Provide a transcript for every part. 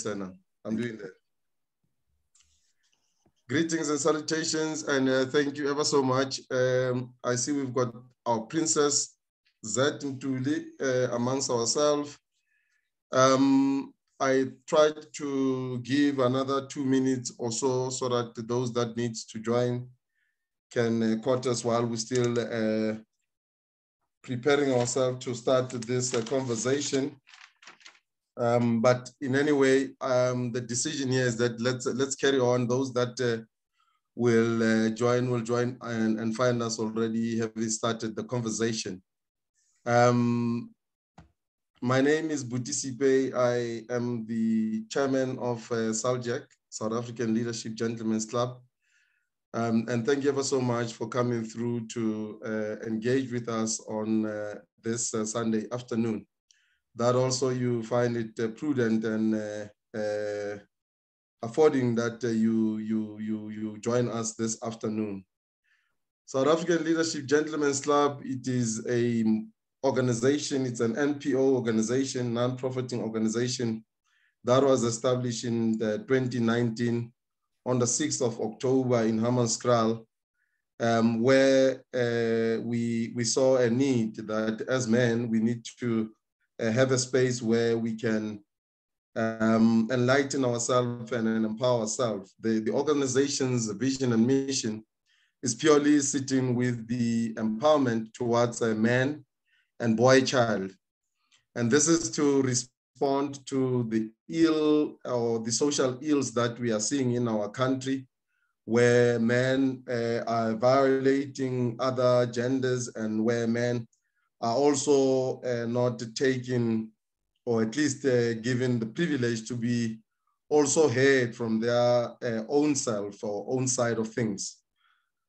Sana. I'm doing that. Greetings and salutations, and uh, thank you ever so much. Um, I see we've got our princess Zet Ntuli uh, amongst ourselves. Um, I tried to give another two minutes or so so that those that need to join can uh, quote us while we're still uh, preparing ourselves to start this uh, conversation. Um, but in any way, um, the decision here is that let's let's carry on. Those that uh, will uh, join will join and, and find us already having started the conversation. Um, my name is Butisipe. I am the chairman of uh, SALGC, South African Leadership Gentlemen's Club. Um, and thank you ever so much for coming through to uh, engage with us on uh, this uh, Sunday afternoon. That also you find it uh, prudent and uh, uh, affording that you, you, you, you join us this afternoon. South African Leadership Gentlemen's Club, it is a organization, it's an NPO organization, non-profiting organization that was established in 2019 on the 6th of October in Hammanskraal, um, where uh, we, we saw a need that as men, we need to have a space where we can um, enlighten ourselves and, and, empower ourselves. The, the organization's vision and mission is purely sitting with the empowerment towards a man and boy child. And this is to respond to the ill or the social ills that we are seeing in our country, where men uh, are violating other genders and where men are also uh, not taking or at least uh, given the privilege to be also heard from their uh, own self or own side of things.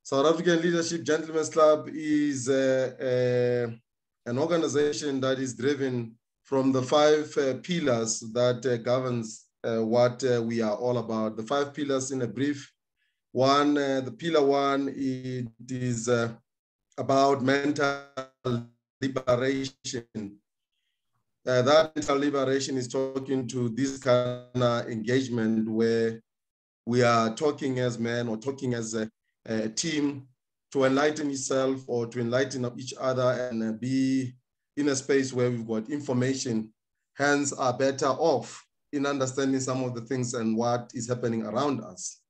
South African Leadership Gentlemen's Club is an organization that is driven from the five uh, pillars that uh, governs uh, what we are all about. The five pillars in a brief. One, the pillar one, it is about mental liberation. that mental liberation is talking to this kind of engagement where we are talking as men or talking as a, a team to enlighten yourself or to enlighten each other and uh, be in a space where we've got information, hands are better off in understanding some of the things and what is happening around us.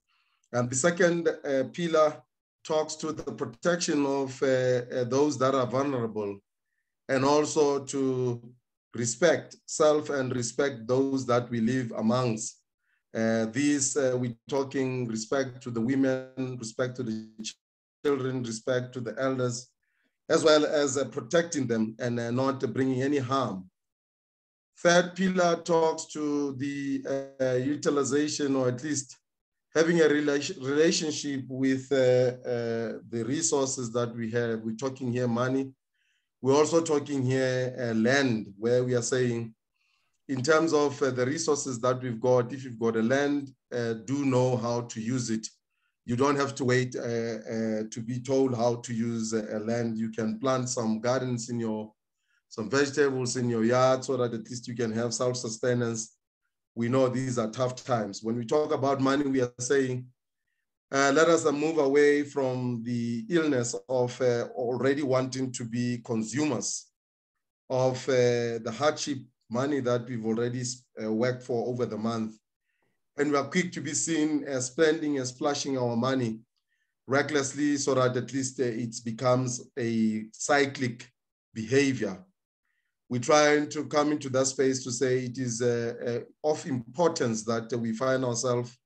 And the second uh, pillar talks to the protection of uh, uh, those that are vulnerable and also to respect self and respect those that we live amongst. Uh, these, uh, we're talking respect to the women, respect to the children, respect to the elders, as well as uh, protecting them and uh, not bringing any harm. Third pillar talks to the uh, utilization or at least having a relation, relationship with uh, the resources that we have. We're talking here money. We're also talking here uh, land, where we are saying, in terms of the resources that we've got, if you've got a land, do know how to use it you don't have to wait uh, uh, to be told how to use a, land. You can plant some gardens in your, some vegetables in your yard so that at least you can have self-sustenance. We know these are tough times. When we talk about money, we are saying, uh, let us move away from the illness of uh, already wanting to be consumers of uh, the hardship money that we've already uh, worked for over the month and we are quick to be seen as spending and splashing our money recklessly so that at least uh, it becomes a cyclic behavior. We're trying to come into that space to say it is uh, uh, of importance that we find ourselves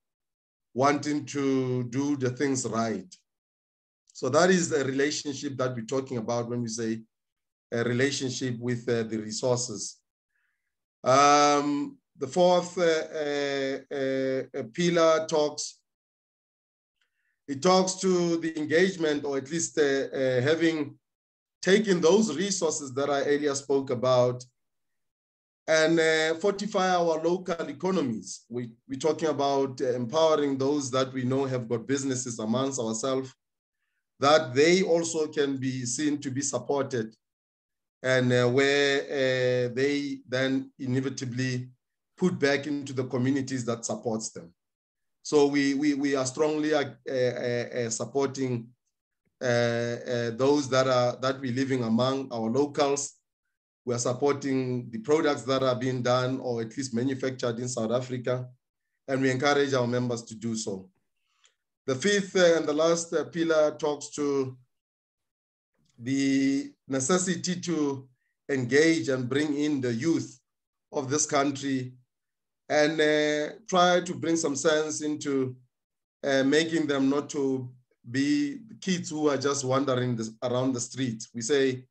wanting to do the things right. So that is the relationship that we're talking about when we say a relationship with uh, the resources. Um, the fourth uh, uh, uh, pillar talks, it talks to the engagement or at least having taken those resources that I earlier spoke about and uh, fortify our local economies. We, we're talking about uh, empowering those that we know have got businesses amongst ourselves, that they also can be seen to be supported and uh, where they then inevitably put back into the communities that supports them. So we, we, we are strongly uh, uh, uh, supporting those that are that we're living among our locals. We are supporting the products that are being done or at least manufactured in South Africa, and we encourage our members to do so. The fifth and the last pillar talks to the necessity to engage and bring in the youth of this country and uh, try to bring some sense into uh, making them not to be kids who are just wandering this, around the street. We say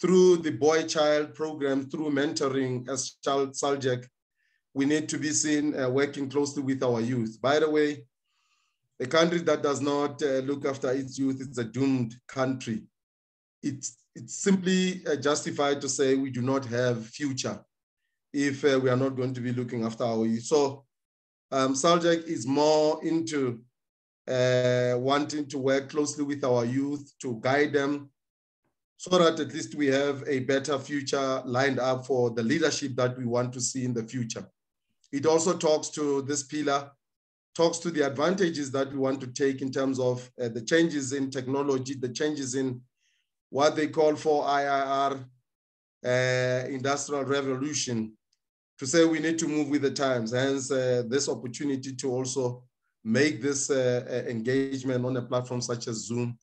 through the boy child program, through mentoring as Charles we need to be seen uh, working closely with our youth. By the way, a country that does not uh, look after its youth is a doomed country. It's, it's simply uh, justified to say we do not have future if uh, we are not going to be looking after our youth. So um, is more into uh, wanting to work closely with our youth to guide them so that at least we have a better future lined up for the leadership that we want to see in the future. It also talks to this pillar, talks to the advantages that we want to take in terms of uh, the changes in technology, the changes in what they call 4IR, uh, industrial revolution, to say we need to move with the times. Hence, uh, this opportunity to also make this uh, uh, engagement on a platform such as Zoom,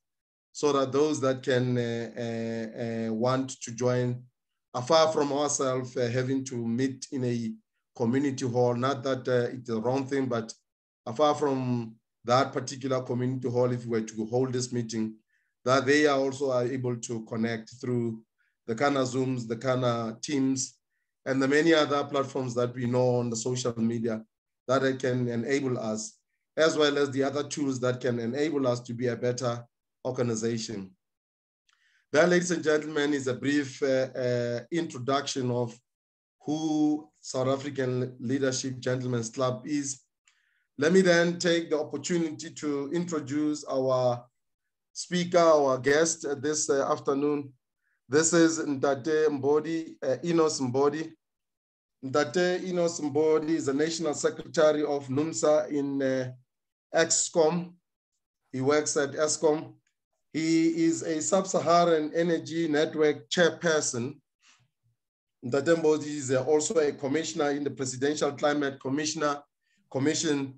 so that those that can uh, uh, want to join are far from ourselves having to meet in a community hall. Not that it's the wrong thing, but far from that particular community hall, if we were to hold this meeting, that they are also are able to connect through the kind of Zooms, the kind of Teams, and the many other platforms that we know on the social media that can enable us, as well as the other tools that can enable us to be a better organization. That, ladies and gentlemen, is a brief uh, uh, introduction of who South African Leadership Gentlemen's Club is. Let me then take the opportunity to introduce our speaker, our guest this uh, afternoon. This is Ntate Mbodi, uh, Enos Mbodi. Ntate Enos Mbodi is the National Secretary of NUMSA in uh, Eskom. He works at Eskom. He is a Sub-Saharan Energy Network chairperson. Ntate Mbodi is also a commissioner in the Presidential Climate Commissioner Commission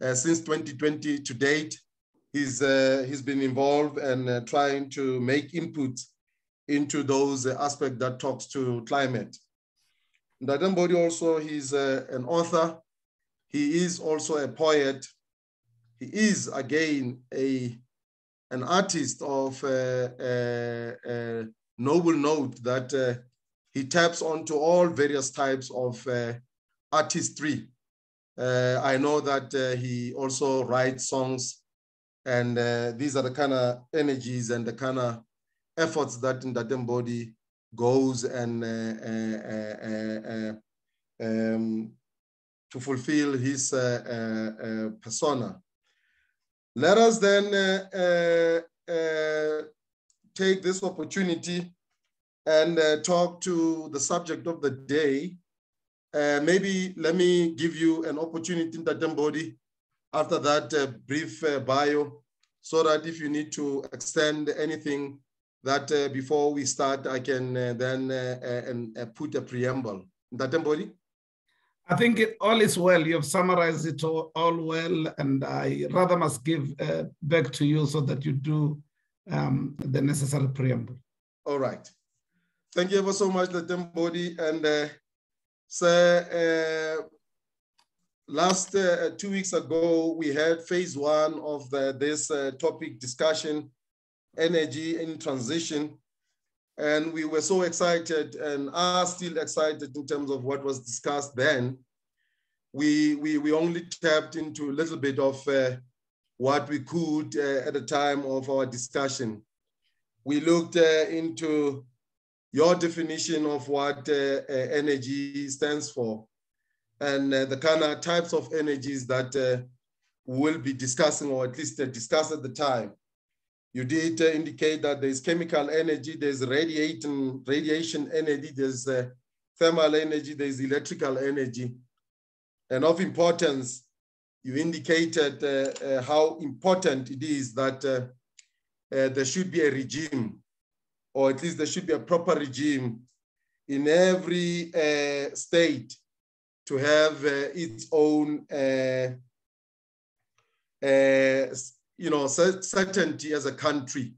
uh, since 2020 to date. He's, uh, he's been involved and uh, trying to make input into those aspects that talks to climate. Ntate Mbodi also, he's uh, an author. He is also a poet. He is, again, a, an artist of a, a, a noble note that uh, he taps onto all various types of uh, artistry. Uh, I know that uh, he also writes songs and uh, these are the kind of energies and the kind of efforts that Ntate Mbodi goes and uh, uh, uh, um, to fulfill his persona. Let us then take this opportunity and uh, talk to the subject of the day. Uh, maybe let me give you an opportunity, Ntate Mbodi, after that uh, brief bio, so that if you need to extend anything that uh, before we start, I can uh, then uh, and, put a preamble. Ntate Mbodi? I think it, all is well. You've summarized it all, all well, and I rather must give uh, back to you so that you do um, the necessary preamble. All right. Thank you ever so much, Ntate Mbodi. And uh, uh, last uh, two weeks ago, we had phase one of the, this topic discussion energy in transition. And we were so excited and are still excited in terms of what was discussed then. We, we, we only tapped into a little bit of uh, what we could uh, at the time of our discussion. We looked uh, into your definition of what uh, uh, energy stands for and uh, the kind of types of energies that we'll be discussing or at least discuss at the time. You did uh, indicate that there's chemical energy, there's radiating, radiation energy, there's uh, thermal energy, there's electrical energy. And of importance, you indicated uh, uh, how important it is that uh, uh, there should be a regime, or at least there should be a proper regime in every state to have its own, you know, certainty as a country.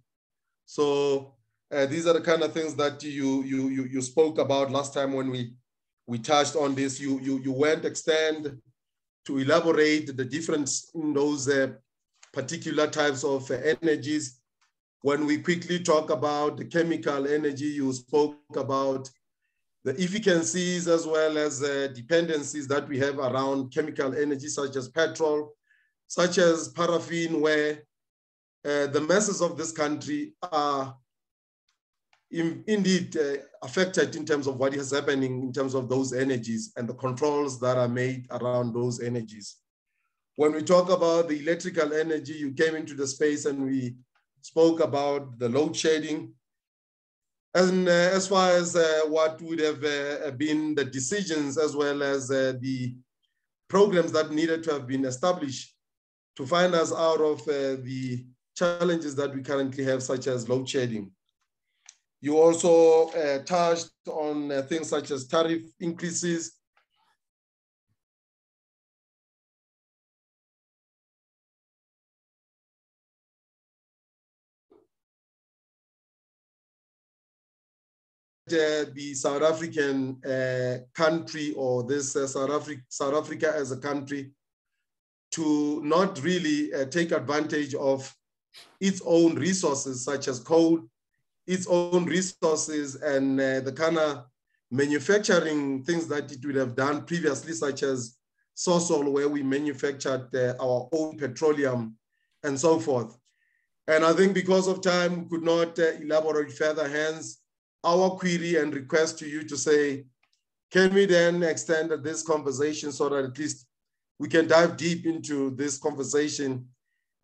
So these are the kind of things that you, you, you, you spoke about last time when we, we touched on this. You, you, you went extend to elaborate the difference in those uh, particular types of uh, energies. When we quickly talk about the chemical energy, you spoke about the efficiencies as well as uh, dependencies that we have around chemical energy, such as petrol, such as paraffin, where uh, the masses of this country are in, indeed uh, affected in terms of what is happening in terms of those energies and the controls that are made around those energies. When we talk about the electrical energy, you came into the space and we spoke about the load shedding. And uh, as far as uh, what would have uh, been the decisions as well as uh, the programs that needed to have been established to find us out of uh, the challenges that we currently have, such as load shedding. You also uh, touched on uh, things such as tariff increases. Uh, the South African uh, country or this uh, South, Africa, South Africa as a country to not really uh, take advantage of its own resources such as coal, its own resources and uh, the kind of manufacturing things that it would have done previously, such as Sasol, where we manufactured uh, our own petroleum and so forth. And I think because of time, we could not uh, elaborate further. Hence, our query and request to you to say, can we then extend this conversation so that at least we can dive deep into this conversation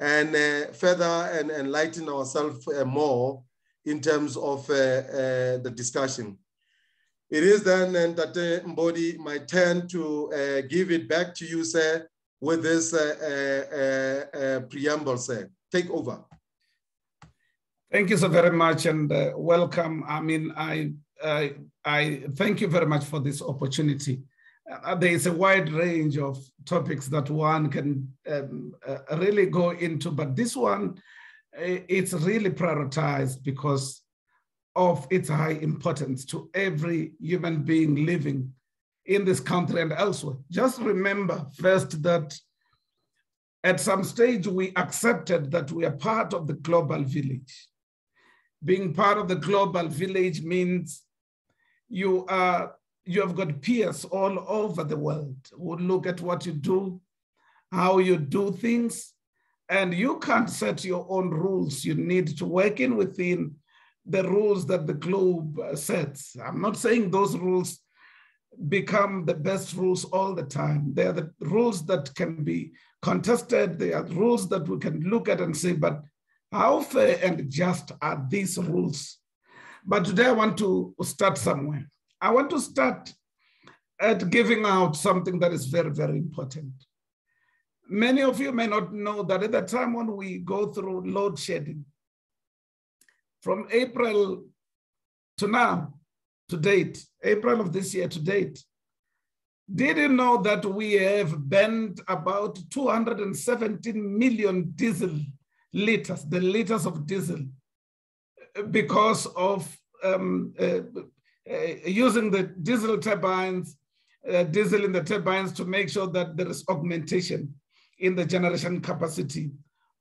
and uh, further and enlighten ourselves uh, more in terms of uh, uh, the discussion. It is then and that uh, Mbodi my turn to uh, give it back to you, sir, with this uh, uh, preamble, sir. Take over. Thank you so very much and welcome. I mean, I, I, I thank you very much for this opportunity. Uh, there is a wide range of topics that one can um, uh, really go into, but this one uh, it's really prioritized because of its high importance to every human being living in this country and elsewhere. Just remember first that at some stage we accepted that we are part of the global village. Being part of the global village means you are you have got peers all over the world who look at what you do, how you do things, and you can't set your own rules. You need to work in within the rules that the globe uh, sets. I'm not saying those rules become the best rules all the time. They are the rules that can be contested. They are rules that we can look at and say, but how fair and just are these rules? But today I want to start somewhere. I want to start at giving out something that is very, very important. Many of you may not know that at the time when we go through load shedding, from April to now, to date, April of this year to date, did you know that we have burned about 217 million diesel liters, the liters of diesel, because of um, uh, using the diesel turbines, uh, diesel in the turbines to make sure that there is augmentation in the generation capacity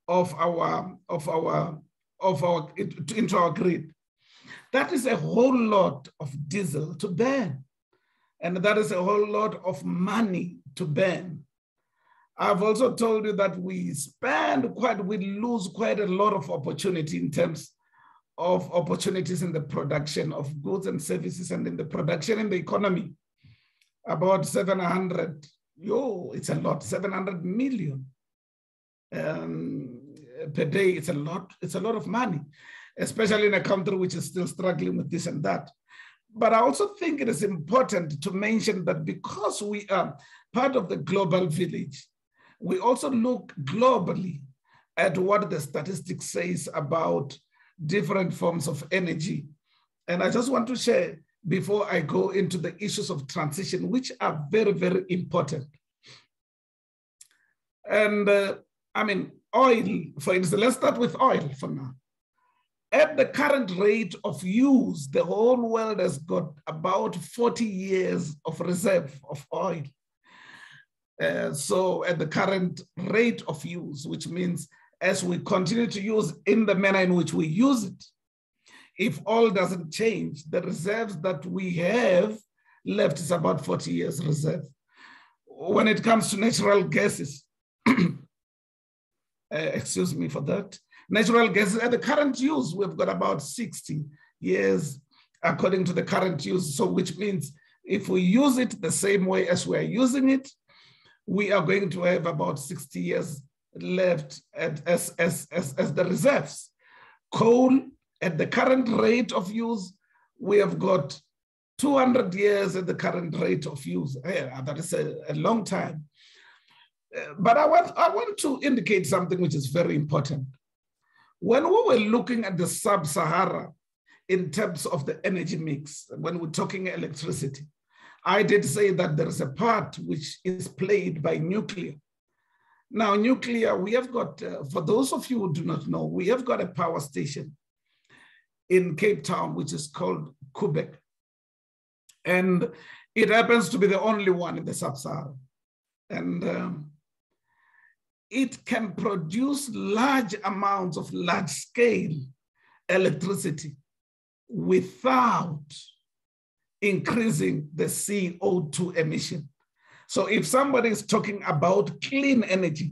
of our of our of our into our grid. That is a whole lot of diesel to burn. And that is a whole lot of money to burn. I've also told you that we spend quite, we lose quite a lot of opportunity in terms of opportunities in the production of goods and services and in the production in the economy. About 700 yo, it's a lot, 700 million um, per day. It's a lot, it's a lot of money, especially in a country which is still struggling with this and that. but I also think it is important to mention that because we are part of the global village, we also look globally at what the statistics says about different forms of energy. And I just want to share before I go into the issues of transition, which are very, very important. And uh, I mean, oil, for instance, let's start with oil for now. At the current rate of use, the whole world has got about 40 years of reserve of oil. Uh, so at the current rate of use, which means as we continue to use in the manner in which we use it, if all doesn't change, the reserves that we have left is about 40 years reserve. When it comes to natural gases, uh, excuse me for that, natural gases at the current use, we've got about 60 years according to the current use. So which means if we use it the same way as we are using it, we are going to have about 60 years left at, as, as, as, as the reserves. Coal, at the current rate of use, we have got 200 years at the current rate of use. Yeah, that is a, a long time. Uh, but I want, I want to indicate something which is very important. When we were looking at the sub-Sahara in terms of the energy mix, when we're talking electricity, I did say that there is a part which is played by nuclear. Now, nuclear, we have got, uh, for those of you who do not know, we have got a power station in Cape Town, which is called Koeberg. And it happens to be the only one in the sub-Sahara. And um, it can produce large amounts of large scale electricity without increasing the CO2 emission. So if somebody is talking about clean energy,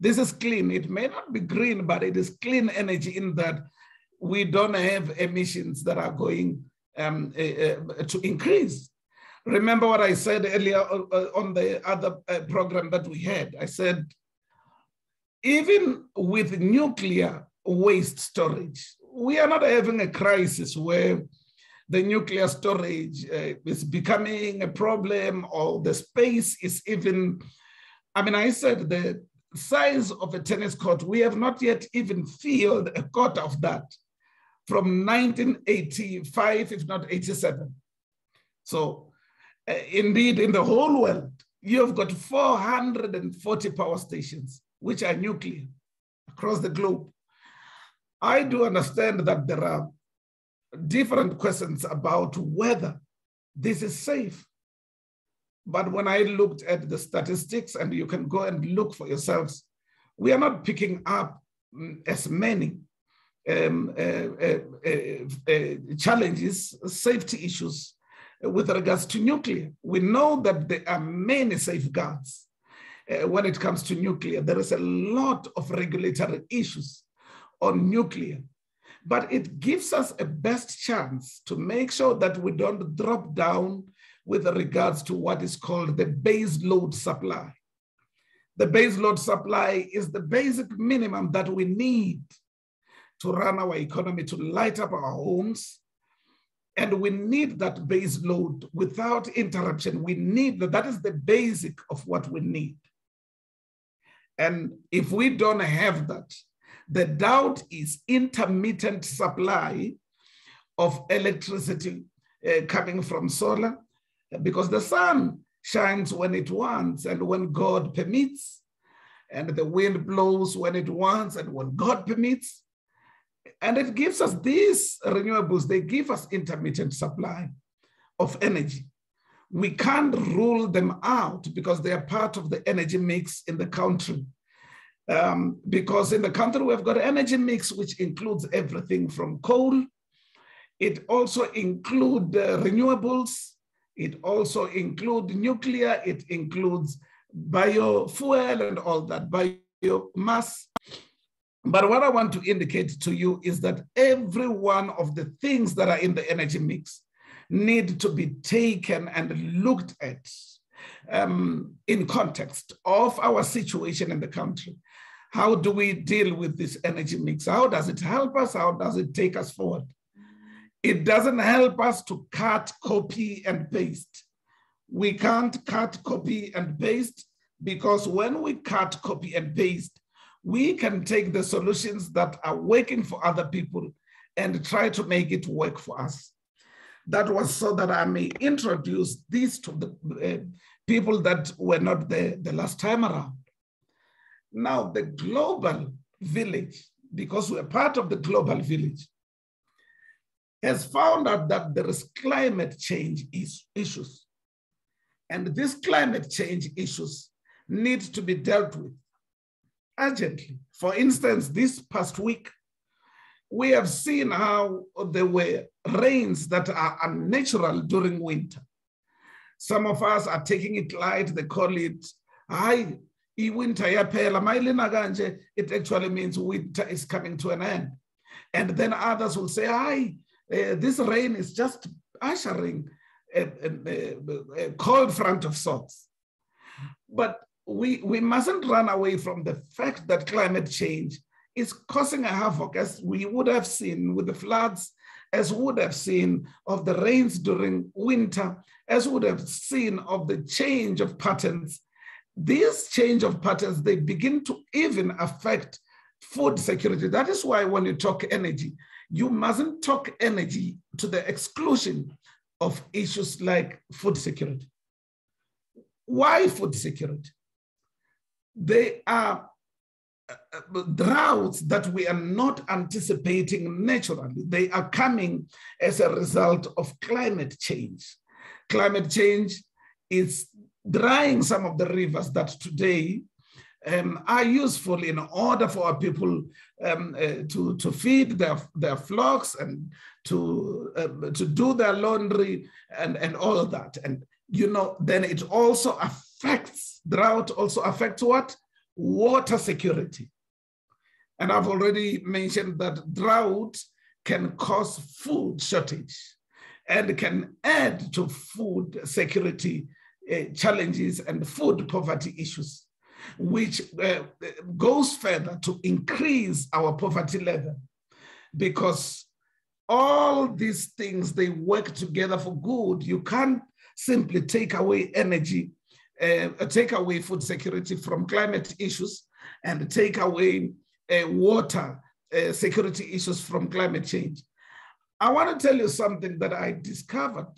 this is clean. It may not be green, but it is clean energy in that we don't have emissions that are going um, uh, to increase. Remember what I said earlier on the other uh, program that we had? I said, even with nuclear waste storage, we are not having a crisis where the nuclear storage uh, is becoming a problem or the space is even, I mean, I said the size of a tennis court, we have not yet even filled a court of that from 1985, if not 87. So uh, indeed, in the whole world, you have got 440 power stations, which are nuclear across the globe. I do understand that there are different questions about whether this is safe. But when I looked at the statistics, and you can go and look for yourselves, we are not picking up mm, as many um, uh, uh, uh, uh, challenges, safety issues with regards to nuclear. We know that there are many safeguards uh, when it comes to nuclear. There is a lot of regulatory issues on nuclear but it gives us a best chance to make sure that we don't drop down with regards to what is called the base load supply. The base load supply is the basic minimum that we need to run our economy, to light up our homes. And we need that base load without interruption. We need that. That is the basic of what we need. And if we don't have that, the doubt is intermittent supply of electricity uh, coming from solar because the sun shines when it wants and when God permits, and the wind blows when it wants and when God permits. And it gives us these renewables, they give us intermittent supply of energy. We can't rule them out because they are part of the energy mix in the country. Um, because in the country we've got energy mix which includes everything from coal. It also includes uh, renewables. It also includes nuclear. It includes biofuel and all that, biomass. But what I want to indicate to you is that every one of the things that are in the energy mix need to be taken and looked at um, in context of our situation in the country. How do we deal with this energy mix? How does it help us? How does it take us forward? It doesn't help us to cut, copy, and paste. We can't cut, copy, and paste because when we cut, copy, and paste, we can take the solutions that are working for other people and try to make it work for us. That was so that I may introduce these to the uh, people that were not there the last time around. Now, the global village, because we're part of the global village, has found out that there is climate change is issues. And these climate change issues need to be dealt with urgently. For instance, this past week, we have seen how there were rains that are unnatural during winter. Some of us are taking it light, they call it, I winter yaphela. It actually means winter is coming to an end. And then others will say hi uh, this rain is just ushering a, a, a, cold front of sorts. But we we mustn't run away from the fact that climate change is causing a havoc as we would have seen with the floods as would have seen of the rains during winter as would have seen of the change of patterns these change of patterns, they begin to even affect food security. That is why when you talk energy, you mustn't talk energy to the exclusion of issues like food security. Why food security? They are uh, uh, droughts that we are not anticipating naturally. They are coming as a result of climate change. Climate change is drying some of the rivers that today um, are useful in order for our people um, uh, to, to feed their, their flocks and to, uh, to do their laundry and, and all that. And, you know, then it also affects, drought also affects what? Water security. And I've already mentioned that drought can cause food shortage and can add to food security challenges and food poverty issues, which uh, goes further to increase our poverty level. Because all these things they work together for good. You can't simply take away energy uh, take away food security from climate issues and take away uh, water uh, security issues from climate change. I want to tell you something that i discovered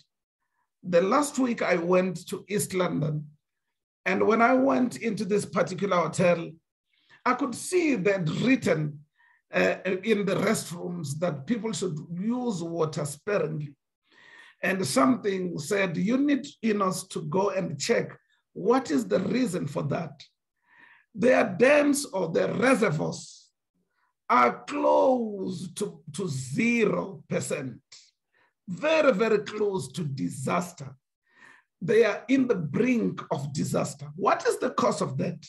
the last week I went to East London, and when I went into this particular hotel, I could see that written uh, in the restrooms that people should use water sparingly. And something said, you need us to go and check what is the reason for that. Their dams or their reservoirs are close to, to 0% very, very close to disaster. They are in the brink of disaster. What is the cause of that?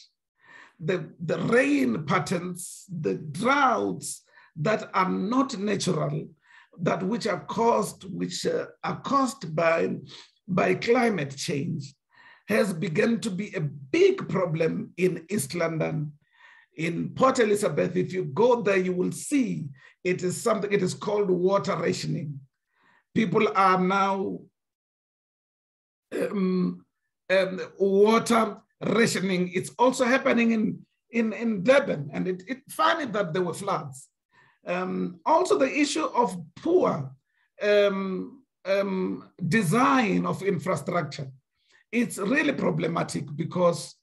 The, the rain patterns, the droughts that are not natural, that which are caused, which uh, are caused by, by climate change, has begun to be a big problem in East London. In Port Elizabeth, if you go there, you will see it is something, it is called water rationing people are now um, um, water rationing. It's also happening in, in, in Durban, and it's it funny that there were floods. Um, also, the issue of poor um, um, design of infrastructure. It's really problematic because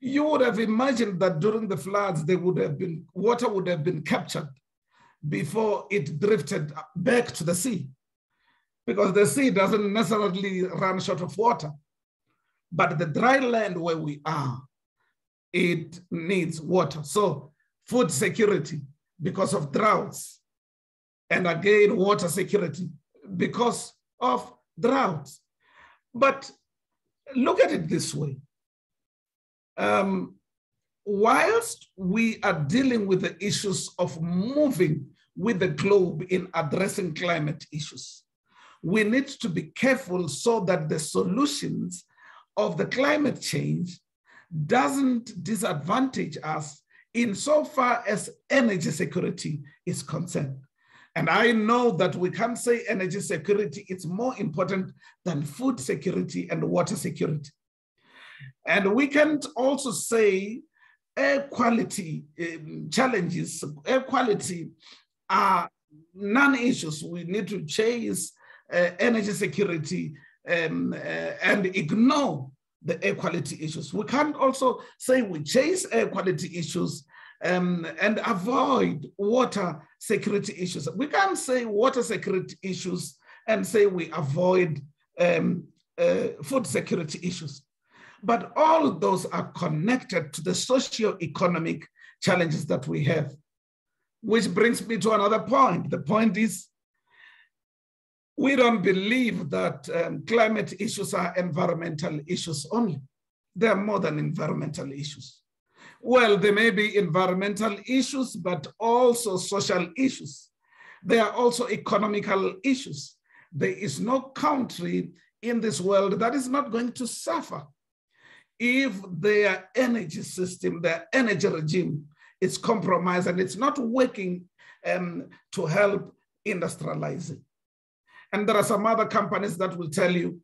you would have imagined that during the floods, there would have been water would have been captured before it drifted back to the sea because the sea doesn't necessarily run short of water. But the dry land where we are, it needs water. So food security because of droughts. And again, water security because of droughts. But look at it this way. Um, whilst we are dealing with the issues of moving with the globe in addressing climate issues, we need to be careful so that the solutions of the climate change doesn't disadvantage us insofar as energy security is concerned. And I know that we can't say energy security, it's more important than food security and water security. And we can also say air quality um, challenges, air quality are non-issues. We need to chase energy security um, uh, and ignore the air quality issues. We can't also say we chase air quality issues um, and avoid water security issues. We can't say water security issues and say we avoid um, uh, food security issues. But all of those are connected to the socio-economic challenges that we have. Which brings me to another point. The point is, we don't believe that um, climate issues are environmental issues only. They are more than environmental issues. Well, there may be environmental issues, but also social issues. There are also economical issues. There is no country in this world that is not going to suffer if their energy system, their energy regime is compromised and it's not working um, to help industrializing. And there are some other companies that will tell you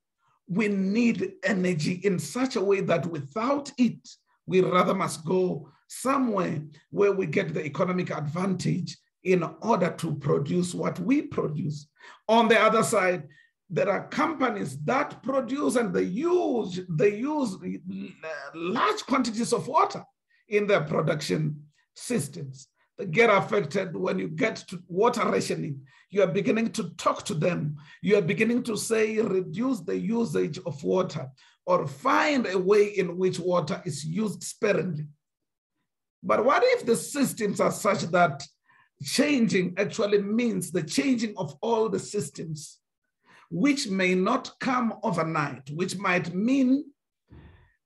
we need energy in such a way that without it, we rather must go somewhere where we get the economic advantage in order to produce what we produce. On the other side, there are companies that produce and they use they use large quantities of water in their production systems. Get affected when you get to water rationing. You are beginning to talk to them. You are beginning to say reduce the usage of water or find a way in which water is used sparingly. But what if the systems are such that changing actually means the changing of all the systems, which may not come overnight, which might mean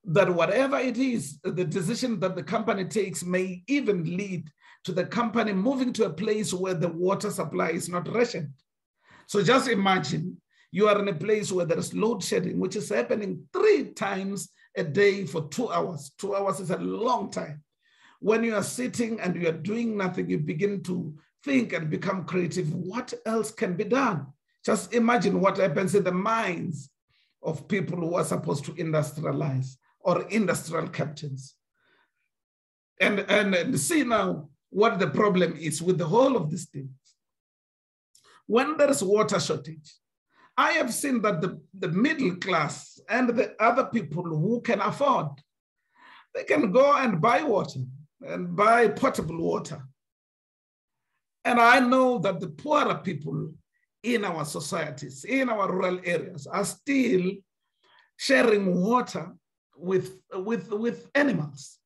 that whatever it is, the decision that the company takes may even lead to the company moving to a place where the water supply is not rationed. So just imagine you are in a place where there is load shedding, which is happening three times a day for two hours. Two hours is a long time. When you are sitting and you are doing nothing, you begin to think and become creative. What else can be done? Just imagine what happens in the minds of people who are supposed to industrialize or industrial captains. And, and, and see now what the problem is with the whole of these things. When there is water shortage, I have seen that the, the middle class and the other people who can afford, they can go and buy water and buy potable water. And I know that the poorer people in our societies, in our rural areas, are still sharing water with, with, with animals.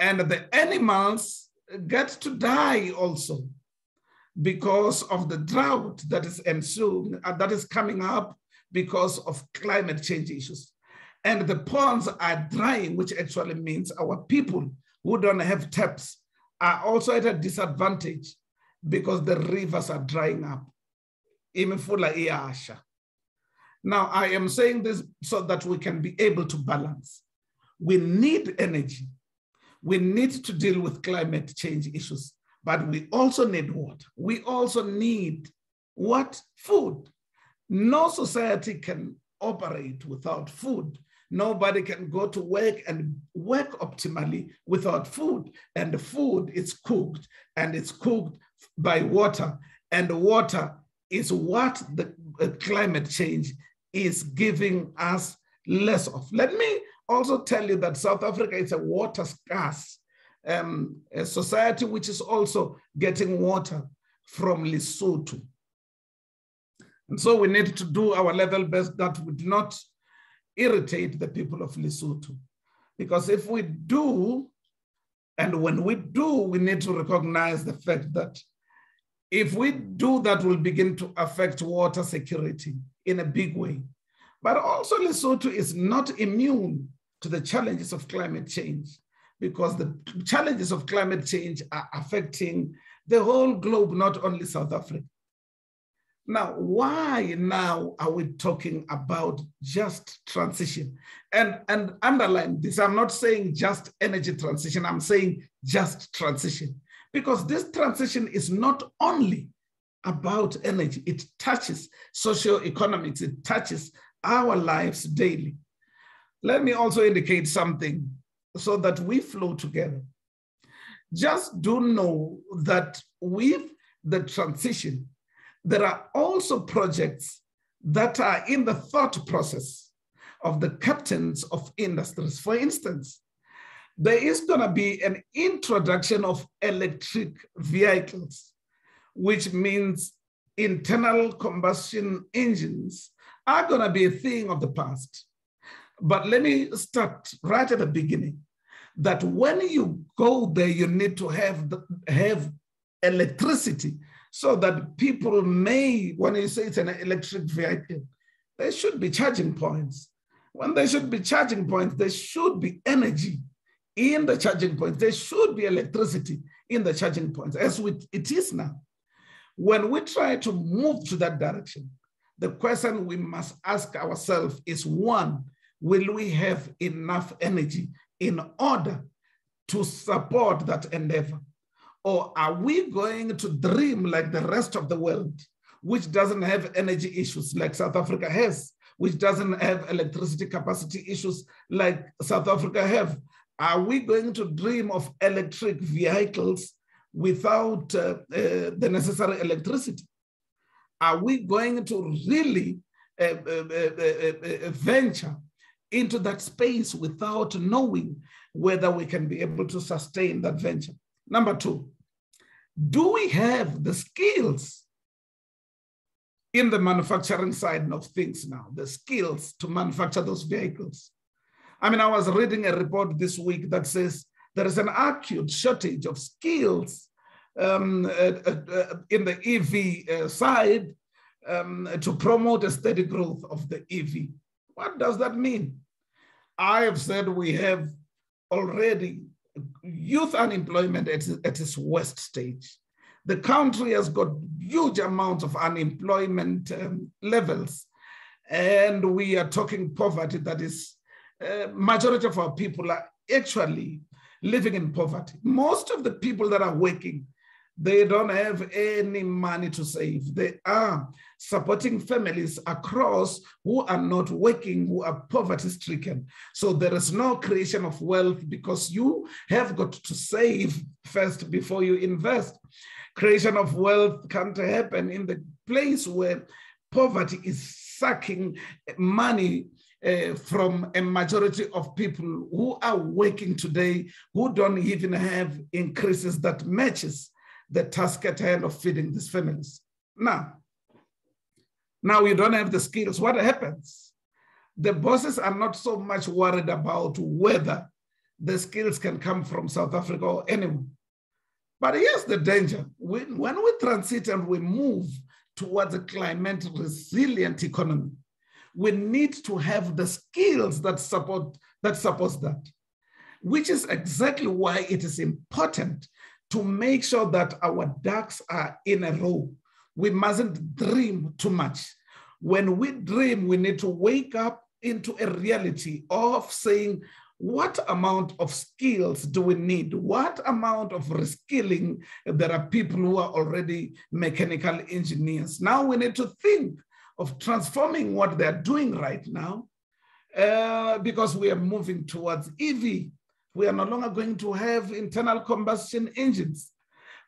And the animals get to die also because of the drought that is ensuing, uh, that is coming up because of climate change issues. And the ponds are drying, which actually means our people who don't have taps are also at a disadvantage because the rivers are drying up. Now, I am saying this so that we can be able to balance. We need energy. We need to deal with climate change issues but we also need water. We also need what? Food. No society can operate without food. Nobody can go to work and work optimally without food. And the food is cooked and it's cooked by water. And water is what the uh, climate change is giving us less of. Let me also tell you that South Africa is a water scarce um, a society which is also getting water from Lesotho. And so we need to do our level best that would not irritate the people of Lesotho. Because if we do, and when we do, we need to recognize the fact that if we do that, will begin to affect water security in a big way. But also Lesotho is not immune to the challenges of climate change because the challenges of climate change are affecting the whole globe, not only South Africa. Now, why now are we talking about just transition? And, and underline this, I'm not saying just energy transition, I'm saying just transition. Because this transition is not only about energy. It touches socio-economics. It touches our lives daily. Let me also indicate something so that we flow together. Just do know that with the transition, there are also projects that are in the thought process of the captains of industries. For instance, there is going to be an introduction of electric vehicles, which means internal combustion engines are going to be a thing of the past. But let me start right at the beginning that when you go there, you need to have, the, have electricity so that people may, when you say it's an electric vehicle, there should be charging points. When there should be charging points, there should be energy in the charging points. There should be electricity in the charging points, as it is now. When we try to move to that direction, the question we must ask ourselves is one, will we have enough energy in order to support that endeavor? Or are we going to dream like the rest of the world, which doesn't have energy issues like South Africa has, which doesn't have electricity capacity issues like South Africa have? Are we going to dream of electric vehicles without uh, uh, the necessary electricity? Are we going to really uh, uh, uh, uh venture into that space without knowing whether we can be able to sustain that venture? Number two, do we have the skills in the manufacturing side of things now, the skills to manufacture those vehicles? I mean, I was reading a report this week that says there is an acute shortage of skills um, uh, uh, in the EV uh, side um, to promote a steady growth of the EV. What does that mean? I have said we have already youth unemployment at, at its worst stage. The country has got huge amounts of unemployment um, levels, and we are talking poverty that is, uh, majority of our people are actually living in poverty. Most of the people that are working they don't have any money to save. They are supporting families across who are not working, who are poverty stricken. So there is no creation of wealth because you have got to save first before you invest. Creation of wealth can't happen in the place where poverty is sucking money uh, from a majority of people who are working today who don't even have increases that matches the task at hand of feeding these families. Now, now you don't have the skills. What happens? The bosses are not so much worried about whether the skills can come from South Africa or anyone. But here's the danger. When, when we transit and we move towards a climate resilient economy, we need to have the skills that support that supports that, which is exactly why it is important to make sure that our ducks are in a row. We mustn't dream too much. When we dream, we need to wake up into a reality of saying, what amount of skills do we need? What amount of reskilling? There are people who are already mechanical engineers. Now we need to think of transforming what they're doing right now uh, because we are moving towards EV we are no longer going to have internal combustion engines.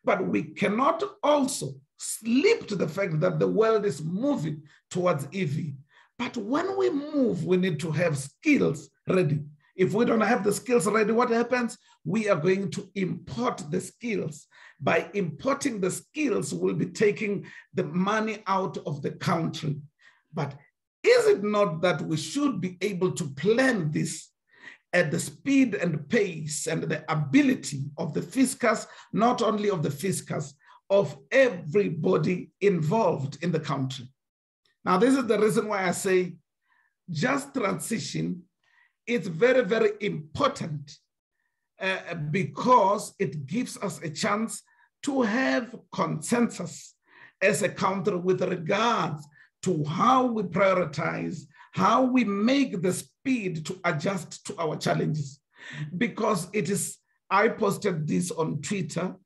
But we cannot also sleep to the fact that the world is moving towards EV. But when we move, we need to have skills ready. If we don't have the skills ready, what happens? We are going to import the skills. By importing the skills, we'll be taking the money out of the country. But is it not that we should be able to plan this at the speed and pace and the ability of the fiscus, not only of the fiscus, of everybody involved in the country. Now, this is the reason why I say just transition is very, very important uh, because it gives us a chance to have consensus as a country with regards to how we prioritize how we make the speed to adjust to our challenges. Because it is, I posted this on Twitter,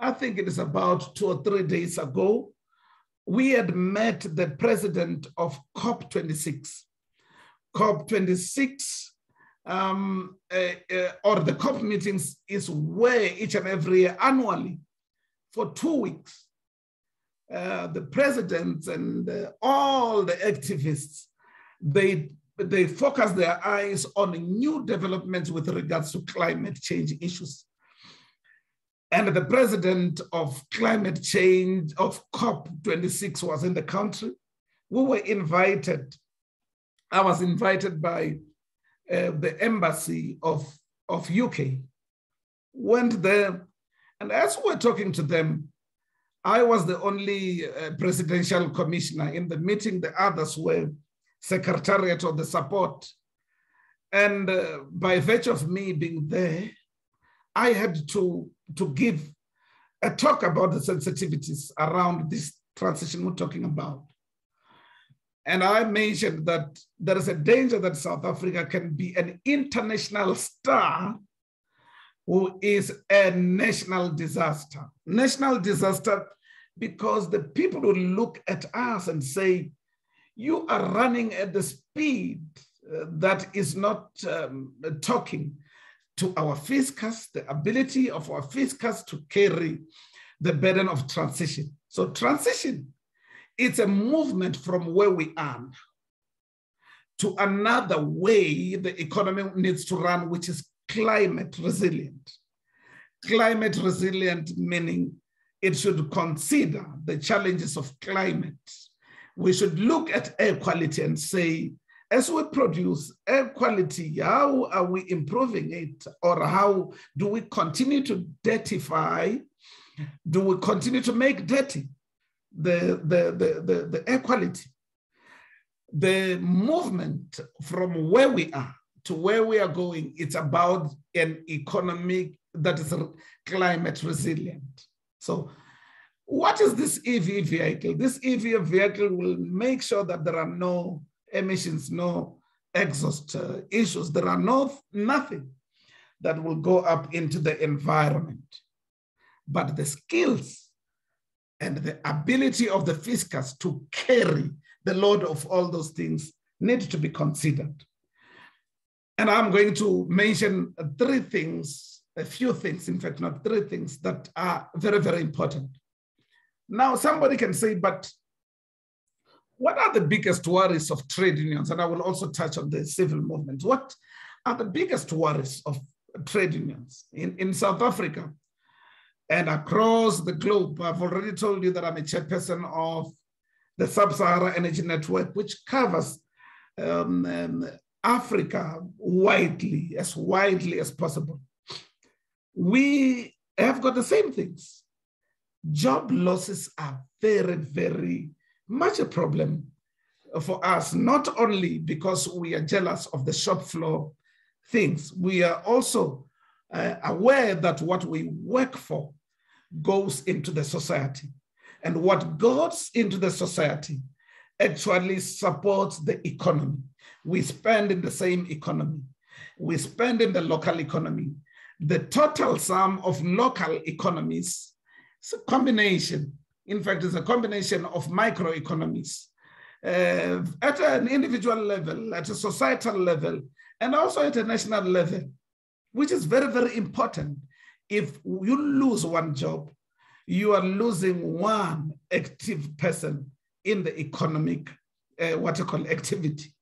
I think it is about two or three days ago, we had met the president of COP26. COP26 um, uh, uh, or the COP meetings is where each and every year annually for two weeks, uh, the presidents and uh, all the activists, they, they focus their eyes on new developments with regards to climate change issues. And the president of climate change of COP26 was in the country. We were invited. I was invited by uh, the embassy of, of UK. Went there, and as we were talking to them, I was the only uh, presidential commissioner in the meeting. The others were secretariat of the support. And uh, by virtue of me being there, I had to, to give a talk about the sensitivities around this transition we're talking about. And I mentioned that there is a danger that South Africa can be an international star who is a national disaster. National disaster because the people will look at us and say, you are running at the speed uh, that is not um, talking to our fiscus, the ability of our fiscus to carry the burden of transition. So transition, it's a movement from where we are to another way the economy needs to run, which is climate resilient. Climate resilient meaning it should consider the challenges of climate. We should look at air quality and say, as we produce air quality, how are we improving it? Or how do we continue to dirtify? Do we continue to make dirty the, the, the, the, the air quality? The movement from where we are to where we are going, it's about an economy that is climate resilient. So what is this EV vehicle? This EV vehicle will make sure that there are no emissions, no exhaust uh, issues. There are no nothing that will go up into the environment. But the skills and the ability of the fiscus to carry the load of all those things need to be considered. And I'm going to mention three things, a few things, in fact, not three things that are very, very important. Now, somebody can say, but what are the biggest worries of trade unions? And I will also touch on the civil movement. What are the biggest worries of trade unions in, in South Africa and across the globe? I've already told you that I'm a chairperson of the Sub-Sahara Energy Network, which covers um, um, Africa widely, as widely as possible. We have got the same things. Job losses are very, very much a problem for us, not only because we are jealous of the shop floor things, we are also uh, aware that what we work for goes into the society. And what goes into the society actually supports the economy. We spend in the same economy. We spend in the local economy. The total sum of local economies is a combination in fact, it's a combination of microeconomies uh, at an individual level, at a societal level, and also at a national level, which is very, very important. If you lose one job, you are losing one active person in the economic, uh, what you call activity.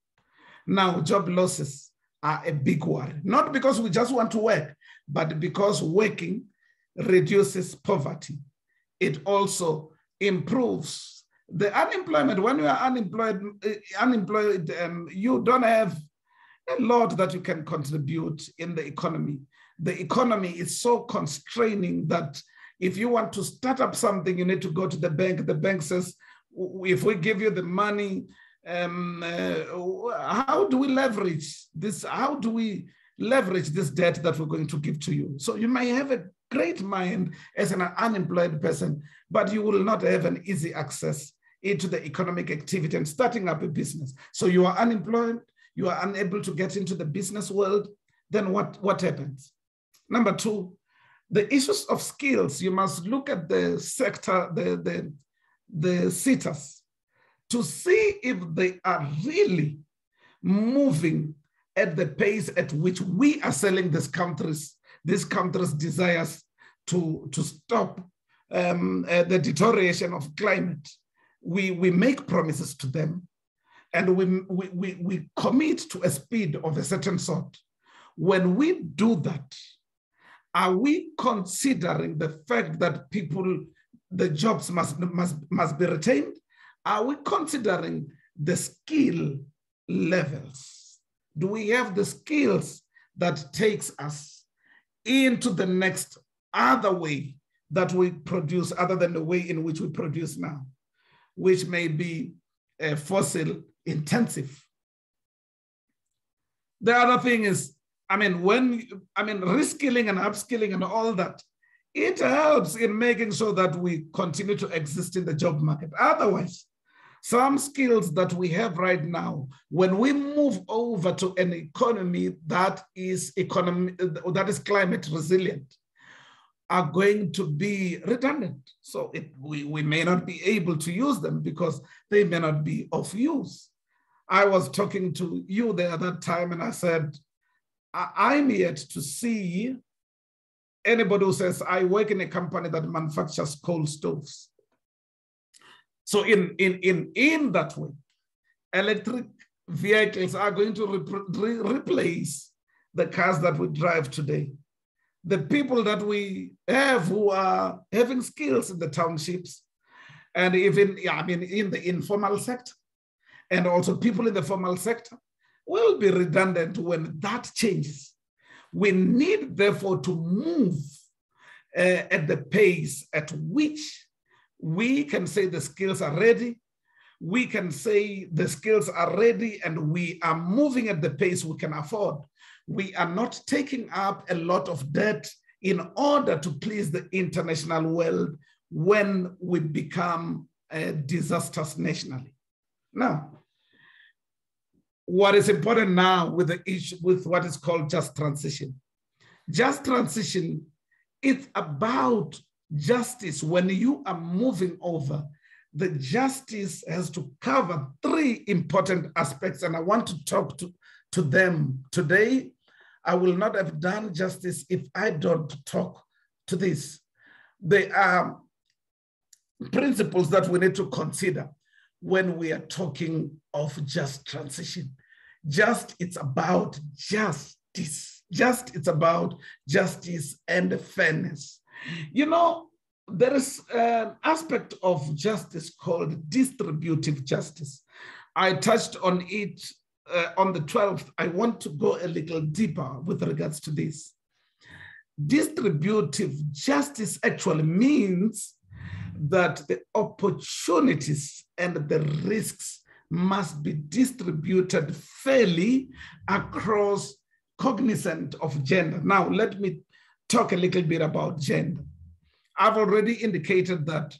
Now, job losses are a big worry, not because we just want to work, but because working reduces poverty. It also improves. The unemployment, when you are unemployed, uh, unemployed, um, you don't have a lot that you can contribute in the economy. The economy is so constraining that if you want to start up something, you need to go to the bank. The bank says, if we give you the money, um, uh, how do we leverage this? How do we leverage this debt that we're going to give to you? So you may have a great mind as an unemployed person, but you will not have an easy access into the economic activity and starting up a business. So you are unemployed, you are unable to get into the business world, then what, what happens? Number two, the issues of skills, you must look at the sector, the, the, the SETAs to see if they are really moving at the pace at which we are selling these countries, these countries' desires to, to stop um, uh, the deterioration of climate. We, we make promises to them and we, we, we, we commit to a speed of a certain sort. When we do that, are we considering the fact that people, the jobs must, must, must be retained? Are we considering the skill levels? Do we have the skills that takes us into the next other way that we produce other than the way in which we produce now, which may be uh, fossil intensive. The other thing is, I mean, when, I mean, reskilling and upskilling and all that, it helps in making sure that we continue to exist in the job market. Otherwise, some skills that we have right now, when we move over to an economy that is economy that is climate resilient, are going to be redundant. So it, we, we may not be able to use them because they may not be of use. I was talking to you there at that time and I said, I'm yet to see anybody who says, I work in a company that manufactures coal stoves. So in, in, in, in that way, electric vehicles are going to re replace the cars that we drive today. The people that we have who are having skills in the townships and even, I mean, in the informal sector, and also people in the formal sector will be redundant when that changes. We need, therefore, to move uh, at the pace at which we can say the skills are ready. We can say the skills are ready and we are moving at the pace we can afford. We are not taking up a lot of debt in order to please the international world when we become uh, disasters nationally. Now, what is important now with the issue with what is called just transition. Just transition, it's about justice. When you are moving over, the justice has to cover three important aspects, and I want to talk to, to them today. I will not have done justice if I don't talk to this. They are principles that we need to consider when we are talking of just transition. Just, it's about justice. Just, it's about justice and fairness. You know, there is an aspect of justice called distributive justice. I touched on it uh, on the 12th. I want to go a little deeper with regards to this. Distributive justice actually means that the opportunities and the risks must be distributed fairly across cognizant of gender. Now, let me talk a little bit about gender. I've already indicated that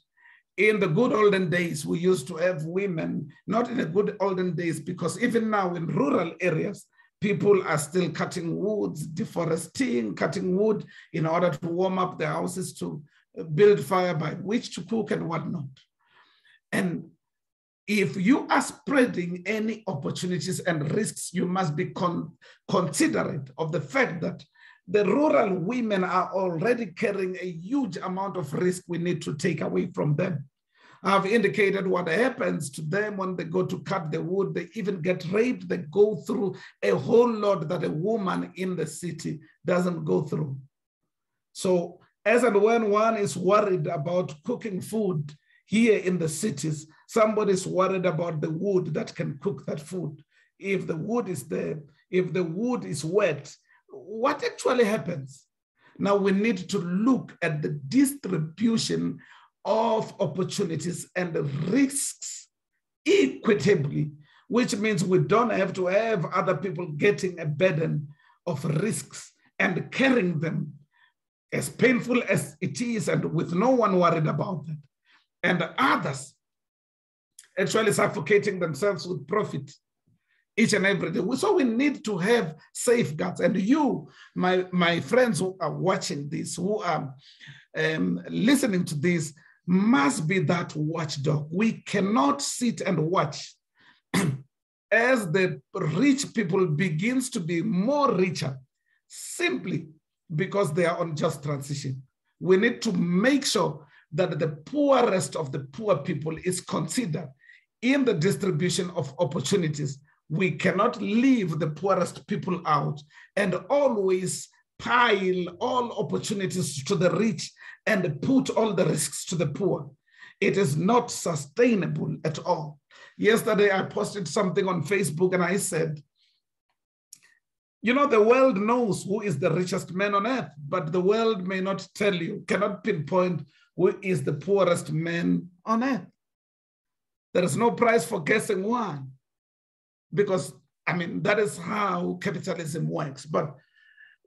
in the good olden days, we used to have women, not in the good olden days, because even now in rural areas, people are still cutting woods, deforesting, cutting wood in order to warm up their houses to build fire by which to cook and whatnot. And if you are spreading any opportunities and risks, you must be con considerate of the fact that the rural women are already carrying a huge amount of risk we need to take away from them. I've indicated what happens to them when they go to cut the wood. They even get raped. They go through a whole lot that a woman in the city doesn't go through. So as and when one is worried about cooking food here in the cities, somebody's worried about the wood that can cook that food. If the wood is there, if the wood is wet, what actually happens? Now we need to look at the distribution of opportunities and the risks equitably, which means we don't have to have other people getting a burden of risks and carrying them as painful as it is and with no one worried about it. And others actually suffocating themselves with profit each and every day. So we need to have safeguards. And you, my, my friends who are watching this, who are um, listening to this, must be that watchdog. We cannot sit and watch as the rich people begins to be more richer simply because they are on just transition. We need to make sure that the poorest of the poor people is considered in the distribution of opportunities. We cannot leave the poorest people out and always pile all opportunities to the rich and put all the risks to the poor. It is not sustainable at all. Yesterday, I posted something on Facebook and I said, you know, the world knows who is the richest man on earth, but the world may not tell you, cannot pinpoint who is the poorest man on earth. There is no prize for guessing one, because I mean, that is how capitalism works. But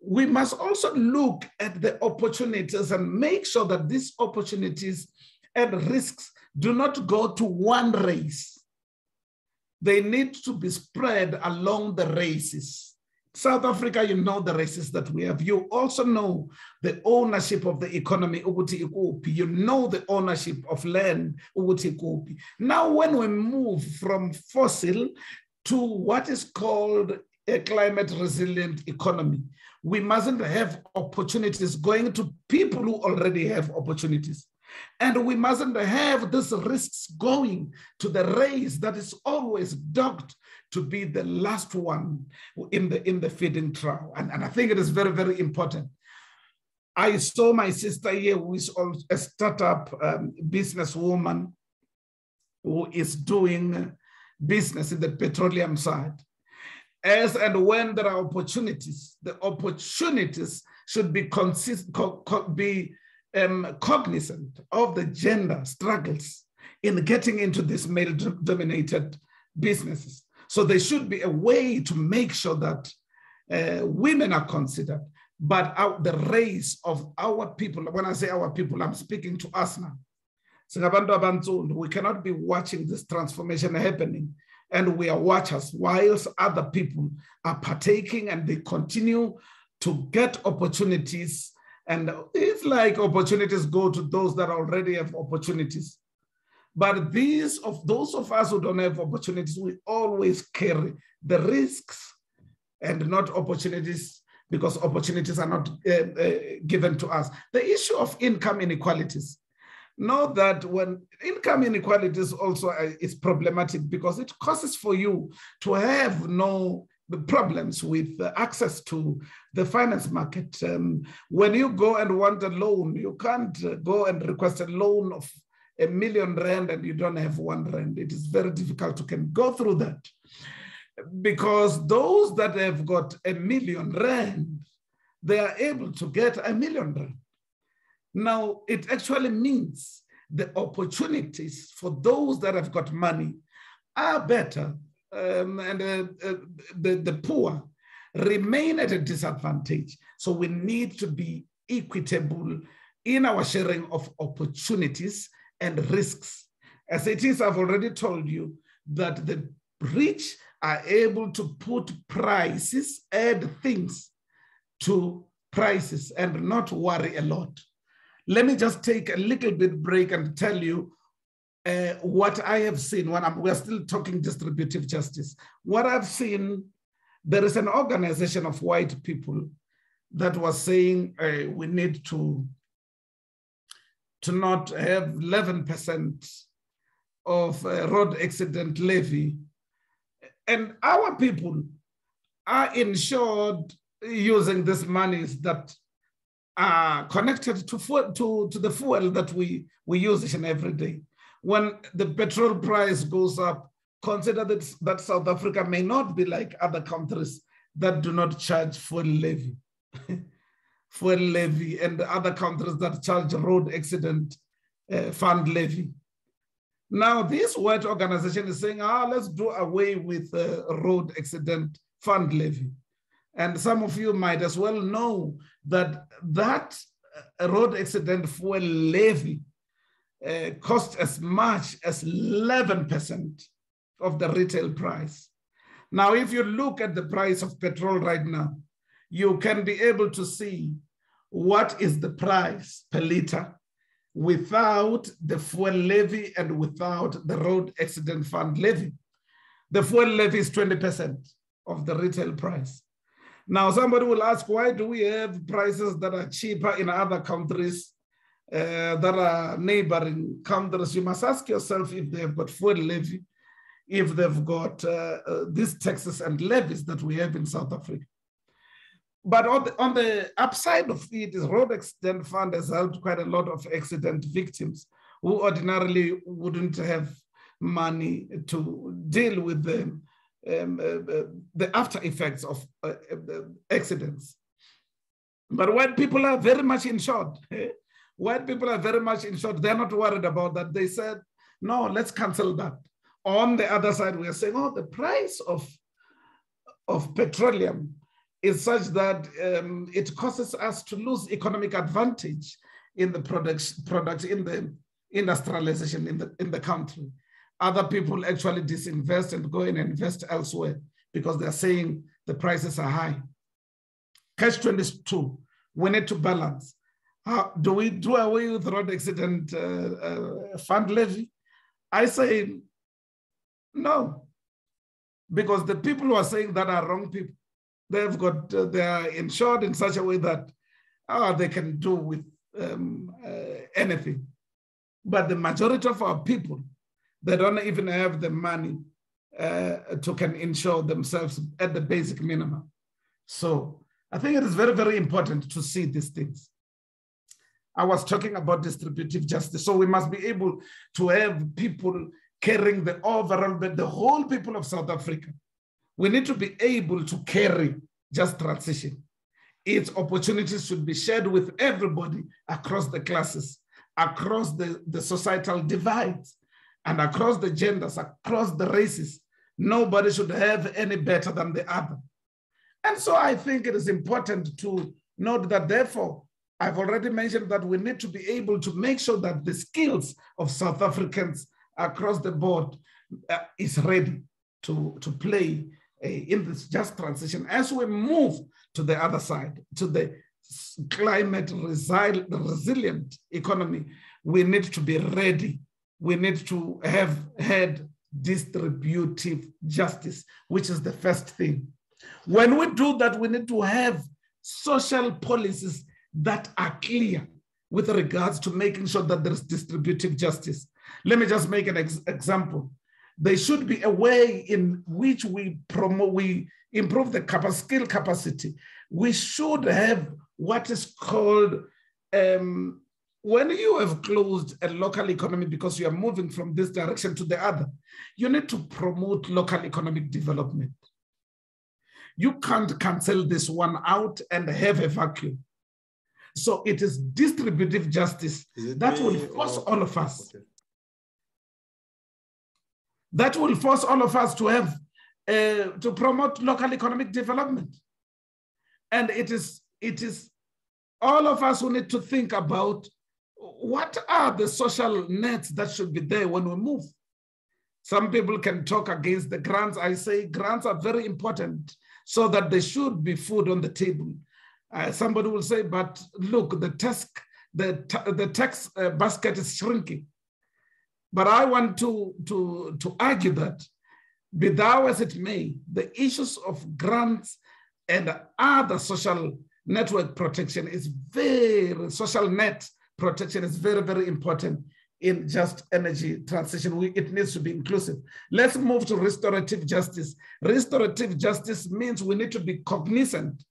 we must also look at the opportunities and make sure that these opportunities and risks do not go to one race. They need to be spread along the races. South Africa, you know the races that we have. You also know the ownership of the economy, You know the ownership of land, Now, when we move from fossil to what is called a climate resilient economy, we mustn't have opportunities going to people who already have opportunities. And we mustn't have these risks going to the race that is always dogged to be the last one in the, in the feeding trough. And, and I think it is very, very important. I saw my sister here, who is a startup um, businesswoman who is doing business in the petroleum side. As and when there are opportunities, the opportunities should be consist, co, co, be um, cognizant of the gender struggles in getting into these male-dominated businesses. So there should be a way to make sure that uh, women are considered, but our, the race of our people, when I say our people, I'm speaking to us now. We cannot be watching this transformation happening and we are watchers whilst other people are partaking and they continue to get opportunities. And it's like opportunities go to those that already have opportunities. But these of those of us who don't have opportunities, we always carry the risks and not opportunities because opportunities are not uh, uh, given to us. The issue of income inequalities. Know that when income inequalities also uh, is problematic because it causes for you to have no problems with access to the finance market. Um, when you go and want a loan, you can't uh, go and request a loan of a million rand and you don't have one rand. It is very difficult to can go through that because those that have got a million rand, they are able to get a million rand. Now, it actually means the opportunities for those that have got money are better um, and uh, uh, the, the poor remain at a disadvantage. So we need to be equitable in our sharing of opportunities and risks. As it is, I've already told you that the rich are able to put prices, add things to prices and not worry a lot. Let me just take a little bit break and tell you uh, what I have seen when I'm, we're still talking distributive justice. What I've seen, there is an organization of white people that was saying uh, we need to to not have 11% of road accident levy. And our people are insured using these monies that are connected to, to, to the fuel that we, we use each and every day. When the petrol price goes up, consider that, that South Africa may not be like other countries that do not charge fuel levy. fuel levy and other countries that charge road accident uh, fund levy. Now, this white organization is saying, ah, let's do away with uh, road accident fund levy. And some of you might as well know that that road accident fuel levy uh, costs as much as 11% of the retail price. Now, if you look at the price of petrol right now, you can be able to see what is the price per liter without the fuel levy and without the road accident fund levy. The fuel levy is 20% of the retail price. Now, somebody will ask, why do we have prices that are cheaper in other countries uh, that are neighboring countries? You must ask yourself if they've got fuel levy, if they've got uh, uh, these taxes and levies that we have in South Africa. But on the, on the upside of it is Road Accident Fund has helped quite a lot of accident victims who ordinarily wouldn't have money to deal with the, um, uh, uh, the after effects of uh, uh accidents. But when people are very much insured, when people are very much insured, they're not worried about that. They said, no, let's cancel that. On the other side, we are saying, oh, the price of, of petroleum is such that um, it causes us to lose economic advantage in the products, products in the industrialization in the, in the country. Other people actually disinvest and go and invest elsewhere because they're saying the prices are high. Catch 22, we need to balance. How, do we do away with road accident uh, uh, fund levy? I say no, because the people who are saying that are wrong people they've got uh, they are insured in such a way that oh, they can do with um, uh, anything. But the majority of our people, they don't even have the money uh, to can insure themselves at the basic minimum. So I think it is very, very important to see these things. I was talking about distributive justice. So we must be able to have people carrying the overall, but the whole people of South Africa we need to be able to carry just transition. Its opportunities should be shared with everybody across the classes, across the, the societal divides, and across the genders, across the races. Nobody should have any better than the other. And so I think it is important to note that, therefore, I've already mentioned that we need to be able to make sure that the skills of South Africans across the board uh, is ready to, to play in this just transition as we move to the other side, to the climate resi resilient economy, we need to be ready. We need to have had distributive justice, which is the first thing. When we do that, we need to have social policies that are clear with regards to making sure that there's distributive justice. Let me just make an ex example. There should be a way in which we promote, we improve the capa skill capacity. We should have what is called um, when you have closed a local economy because you are moving from this direction to the other, you need to promote local economic development. You can't cancel this one out and have a vacuum. So it is distributive justice that will force or... all of us okay that will force all of us to have uh, to promote local economic development. And it is it is all of us who need to think about what are the social nets that should be there when we move. Some people can talk against the grants. I say grants are very important so that there should be food on the table. Uh, somebody will say, but look, the tax, the, the tax uh, basket is shrinking. But I want to, to, to argue that, be thou as it may, the issues of grants and other social network protection is very, social net protection is very, very important in just energy transition. We, it needs to be inclusive. Let's move to restorative justice. Restorative justice means we need to be cognizant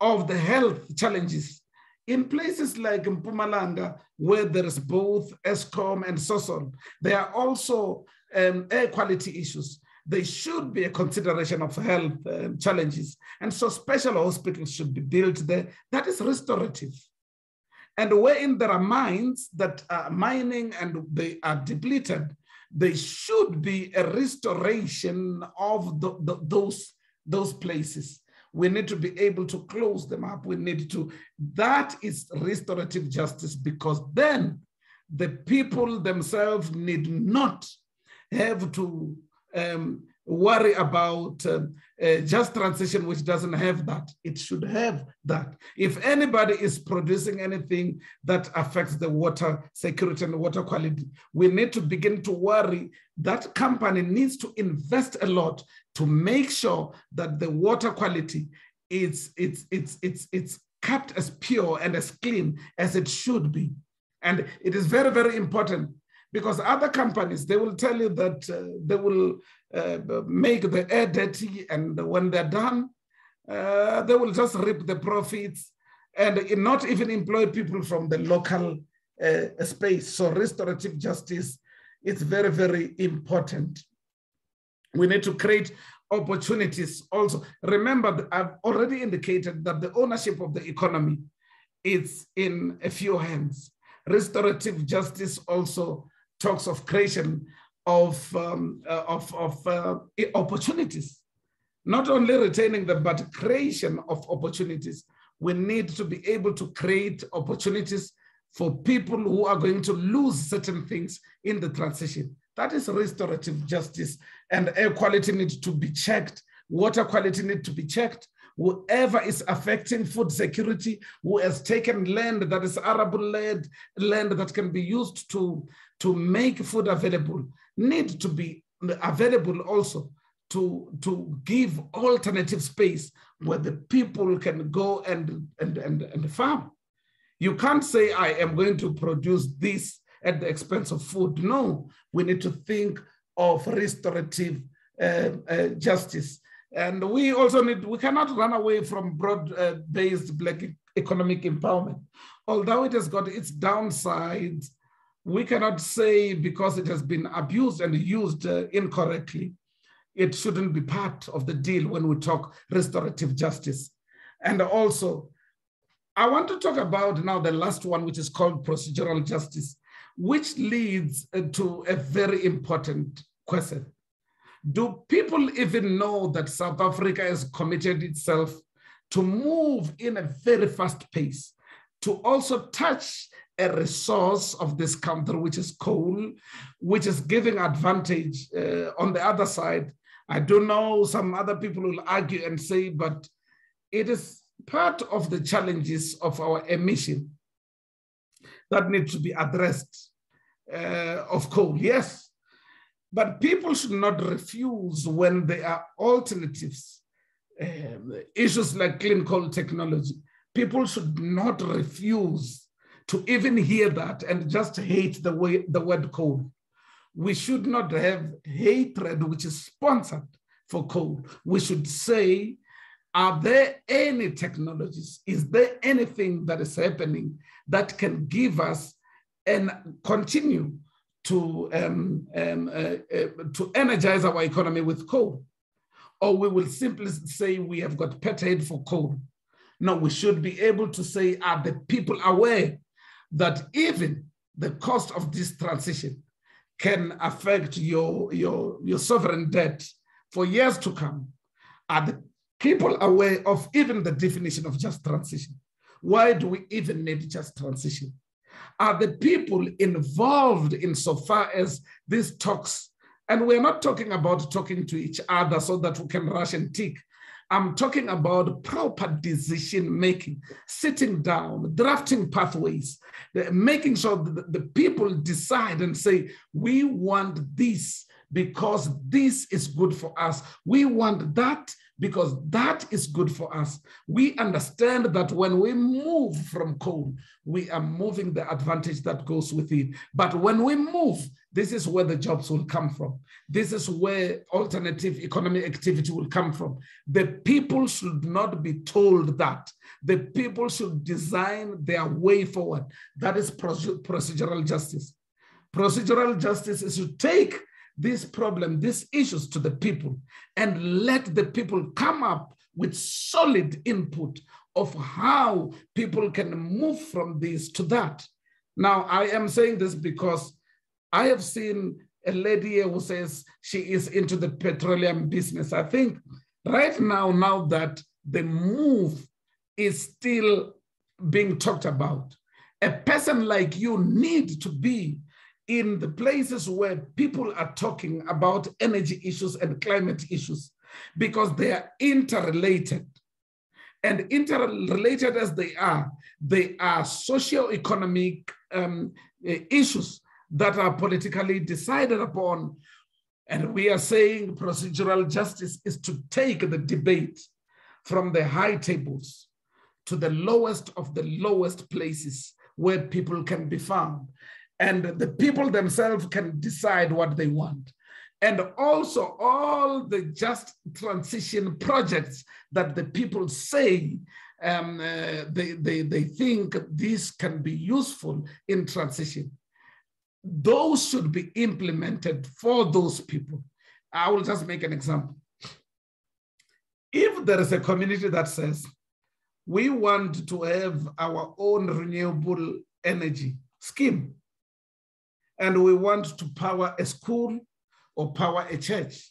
of the health challenges in places like Mpumalanga, where there is both Eskom and Sasol, there are also um, air quality issues. There should be a consideration of health um, challenges. And so special hospitals should be built there. That is restorative. And wherein there are mines that are mining and they are depleted, there should be a restoration of the, the, those, those places. We need to be able to close them up. We need to, that is restorative justice because then the people themselves need not have to um, worry about um, uh, just transition which doesn't have that. It should have that. If anybody is producing anything that affects the water security and water quality, we need to begin to worry that company needs to invest a lot to make sure that the water quality is it's it's it's it's kept as pure and as clean as it should be. And it is very, very important because other companies, they will tell you that uh, they will make the air dirty and when they're done, uh, they will just reap the profits and not even employ people from the local uh, space. So restorative justice is very, very important. We need to create opportunities also. Remember, I've already indicated that the ownership of the economy is in a few hands. Restorative justice also talks of creation of, um, uh, of, of uh, opportunities, not only retaining them, but creation of opportunities. We need to be able to create opportunities for people who are going to lose certain things in the transition. That is restorative justice. And air quality needs to be checked. Water quality needs to be checked. Whoever is affecting food security, who has taken land that is arable land, land that can be used to, to make food available, need to be available also to, to give alternative space where the people can go and, and, and, and farm. You can't say, I am going to produce this at the expense of food. No, we need to think of restorative uh, uh, justice. And we also need, we cannot run away from broad-based black economic empowerment. Although it has got its downsides, we cannot say because it has been abused and used uh, incorrectly, it shouldn't be part of the deal when we talk restorative justice. And also, I want to talk about now the last one, which is called procedural justice which leads uh, to a very important question. Do people even know that South Africa has committed itself to move in a very fast pace, to also touch a resource of this country, which is coal, which is giving advantage uh, on the other side. I don't know, some other people will argue and say, but it is part of the challenges of our emission that need to be addressed uh, of coal, yes. But people should not refuse when there are alternatives, um, issues like clean coal technology. People should not refuse to even hear that and just hate the, way, the word coal. We should not have hatred which is sponsored for coal. We should say, are there any technologies? Is there anything that is happening that can give us and continue to, um, um, uh, uh, to energize our economy with coal. Or we will simply say we have got paid for coal. No, we should be able to say, are the people aware that even the cost of this transition can affect your, your, your sovereign debt for years to come? Are the people aware of even the definition of just transition? Why do we even need just transition? are the people involved in so far as these talks. And we're not talking about talking to each other so that we can rush and tick. I'm talking about proper decision making, sitting down, drafting pathways, making sure that the people decide and say, we want this because this is good for us. We want that because that is good for us. We understand that when we move from coal, we are moving the advantage that goes with it. But when we move, this is where the jobs will come from. This is where alternative economic activity will come from. The people should not be told that. The people should design their way forward. That is procedural justice. Procedural justice is to take this problem, these issues to the people and let the people come up with solid input of how people can move from this to that. Now, I am saying this because I have seen a lady who says she is into the petroleum business. I think right now, now that the move is still being talked about, a person like you need to be in the places where people are talking about energy issues and climate issues. because they are interrelated. And interrelated as they are, they are socio-economic um, issues that are politically decided upon. And we are saying procedural justice is to take the debate from the high tables to the lowest of the lowest places where people can be found. And the people themselves can decide what they want. And also all the just transition projects that the people say um, uh, they, they, they think this can be useful in transition. Those should be implemented for those people. I will just make an example. If there is a community that says, we want to have our own renewable energy scheme, and we want to power a school or power a church,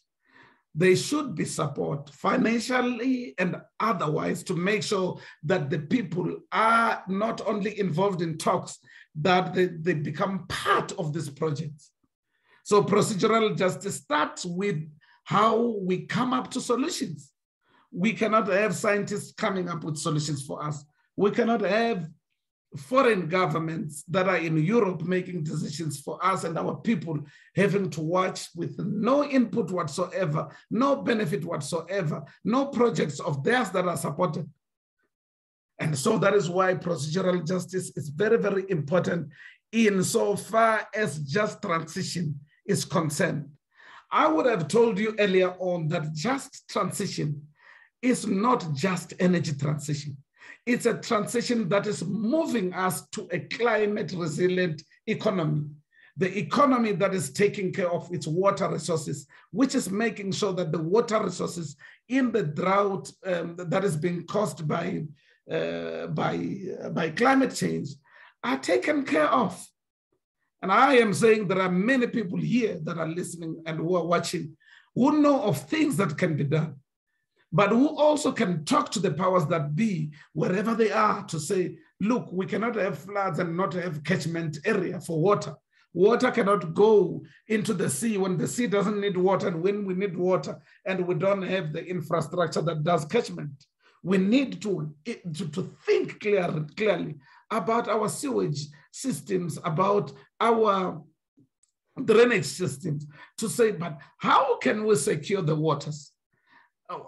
they should be support financially and otherwise to make sure that the people are not only involved in talks, that they, they become part of this project. So procedural justice starts with how we come up to solutions. We cannot have scientists coming up with solutions for us. We cannot have foreign governments that are in Europe making decisions for us and our people having to watch with no input whatsoever, no benefit whatsoever, no projects of theirs that are supported. And so that is why procedural justice is very, very important in so far as just transition is concerned. I would have told you earlier on that just transition is not just energy transition. It's a transition that is moving us to a climate resilient economy. The economy that is taking care of its water resources, which is making sure that the water resources in the drought um, that is being caused by, uh, by, uh, by climate change are taken care of. And I am saying there are many people here that are listening and who are watching who know of things that can be done but who also can talk to the powers that be wherever they are to say, look, we cannot have floods and not have catchment area for water. Water cannot go into the sea when the sea doesn't need water and when we need water and we don't have the infrastructure that does catchment. We need to, to, to think clear, clearly about our sewage systems, about our drainage systems to say, but how can we secure the waters?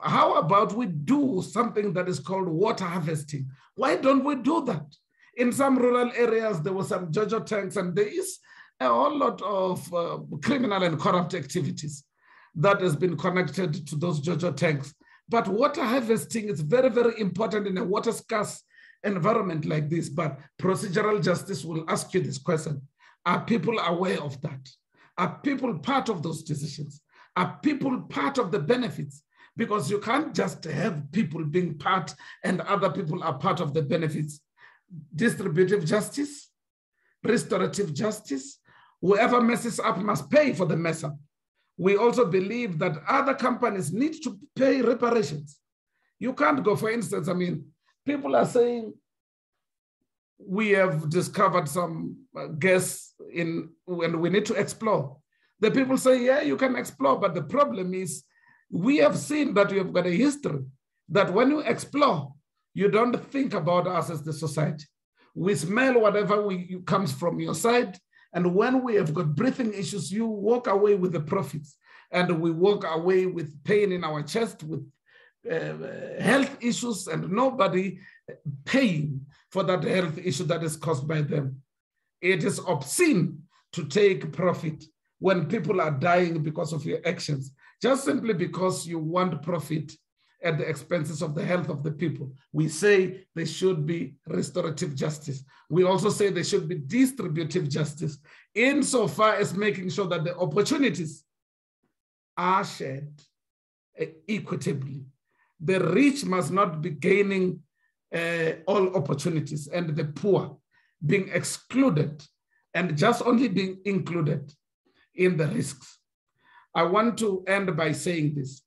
how about we do something that is called water harvesting? Why don't we do that? In some rural areas, there were some JoJo tanks, and there is a whole lot of uh, criminal and corrupt activities that has been connected to those JoJo tanks. But water harvesting is very, very important in a water scarce environment like this. But procedural justice will ask you this question Are people aware of that? Are people part of those decisions? Are people part of the benefits? because you can't just have people being part and other people are part of the benefits. Distributive justice, restorative justice, whoever messes up must pay for the mess up. We also believe that other companies need to pay reparations. You can't go, for instance, I mean, people are saying we have discovered some uh, gas in and we need to explore. The people say, yeah, you can explore, but the problem is we have seen that we have got a history that when you explore, you don't think about us as the society. We smell whatever we, comes from your side. And when we have got breathing issues, you walk away with the profits. And we walk away with pain in our chest, with uh, health issues, and nobody paying for that health issue that is caused by them. It is obscene to take profit when people are dying because of your actions just simply because you want profit at the expenses of the health of the people. We say there should be restorative justice. We also say there should be distributive justice, insofar as making sure that the opportunities are shared equitably. The rich must not be gaining uh, all opportunities and the poor being excluded and just only being included in the risks. I want to end by saying this.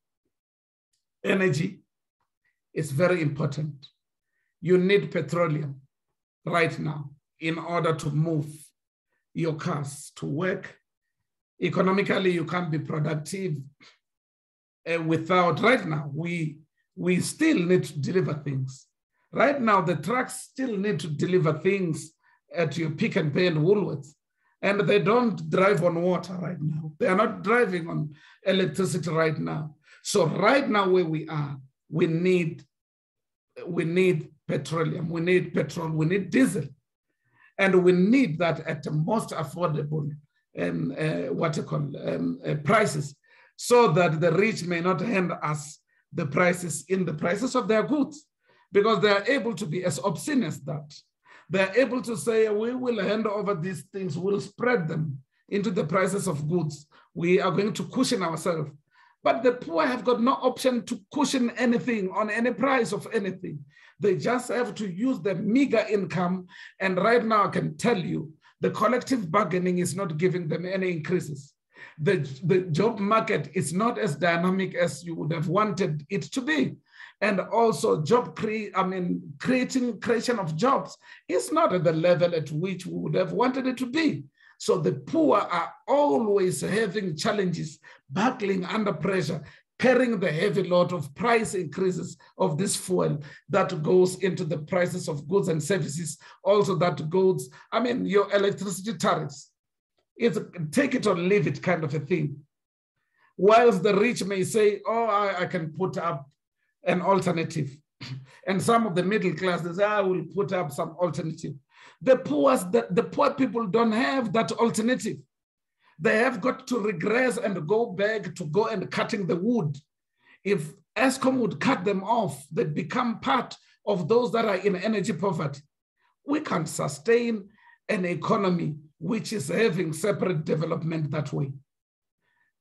Energy is very important. You need petroleum right now in order to move your cars to work. Economically, you can't be productive. uh, without, right now, we, we still need to deliver things. Right now, the trucks still need to deliver things at your Pick n Pay and Woolworths. And they don't drive on water right now. They are not driving on electricity right now. So right now where we are, we need, we need petroleum, we need petrol, we need diesel. And we need that at the most affordable um, uh, what you call um, uh, prices so that the rich may not hand us the prices in the prices of their goods because they are able to be as obscene as that. They're able to say, we will hand over these things, we'll spread them into the prices of goods. We are going to cushion ourselves. But the poor have got no option to cushion anything on any price of anything. They just have to use their meager income. And right now, I can tell you, the collective bargaining is not giving them any increases. The, the job market is not as dynamic as you would have wanted it to be and also job create i mean creating creation of jobs is not at the level at which we would have wanted it to be so the poor are always having challenges battling under pressure carrying the heavy load of price increases of this fuel that goes into the prices of goods and services also that goes i mean your electricity tariffs it's a, take it or leave it kind of a thing whilst the rich may say oh I, I can put up an alternative. And some of the middle classes, ah, I will put up some alternative. The poor, the, the poor people don't have that alternative. They have got to regress and go back to go and cutting the wood. If Eskom would cut them off, they become part of those that are in energy poverty. We can't sustain an economy which is having separate development that way.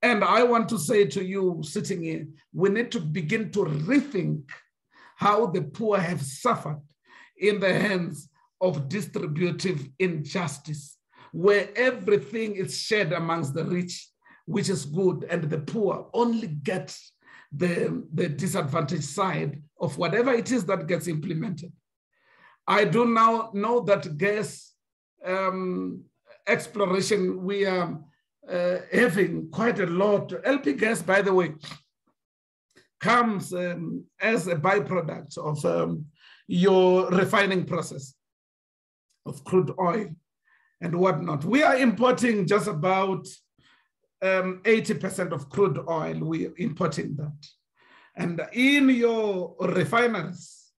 And I want to say to you sitting here, we need to begin to rethink how the poor have suffered in the hands of distributive injustice, where everything is shared amongst the rich, which is good, and the poor only get the, the disadvantaged side of whatever it is that gets implemented. I do now know that gas um, exploration, we are uh, having quite a lot. LP gas, by the way, comes um, as a byproduct of um, your refining process of crude oil and whatnot. We are importing just about 80% um, of crude oil, we are importing that. And in your refineries,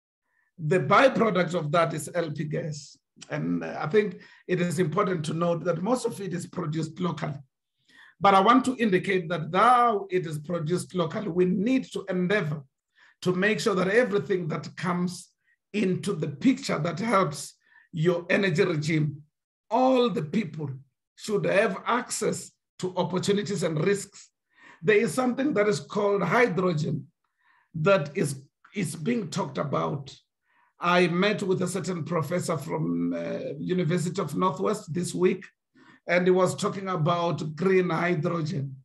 the byproduct of that is LP gas. And I think it is important to note that most of it is produced locally. But I want to indicate that though it is produced locally, we need to endeavor to make sure that everything that comes into the picture that helps your energy regime, all the people should have access to opportunities and risks. There is something that is called hydrogen that is, is being talked about. I met with a certain professor from uh, University of Northwest this week, and he was talking about green hydrogen.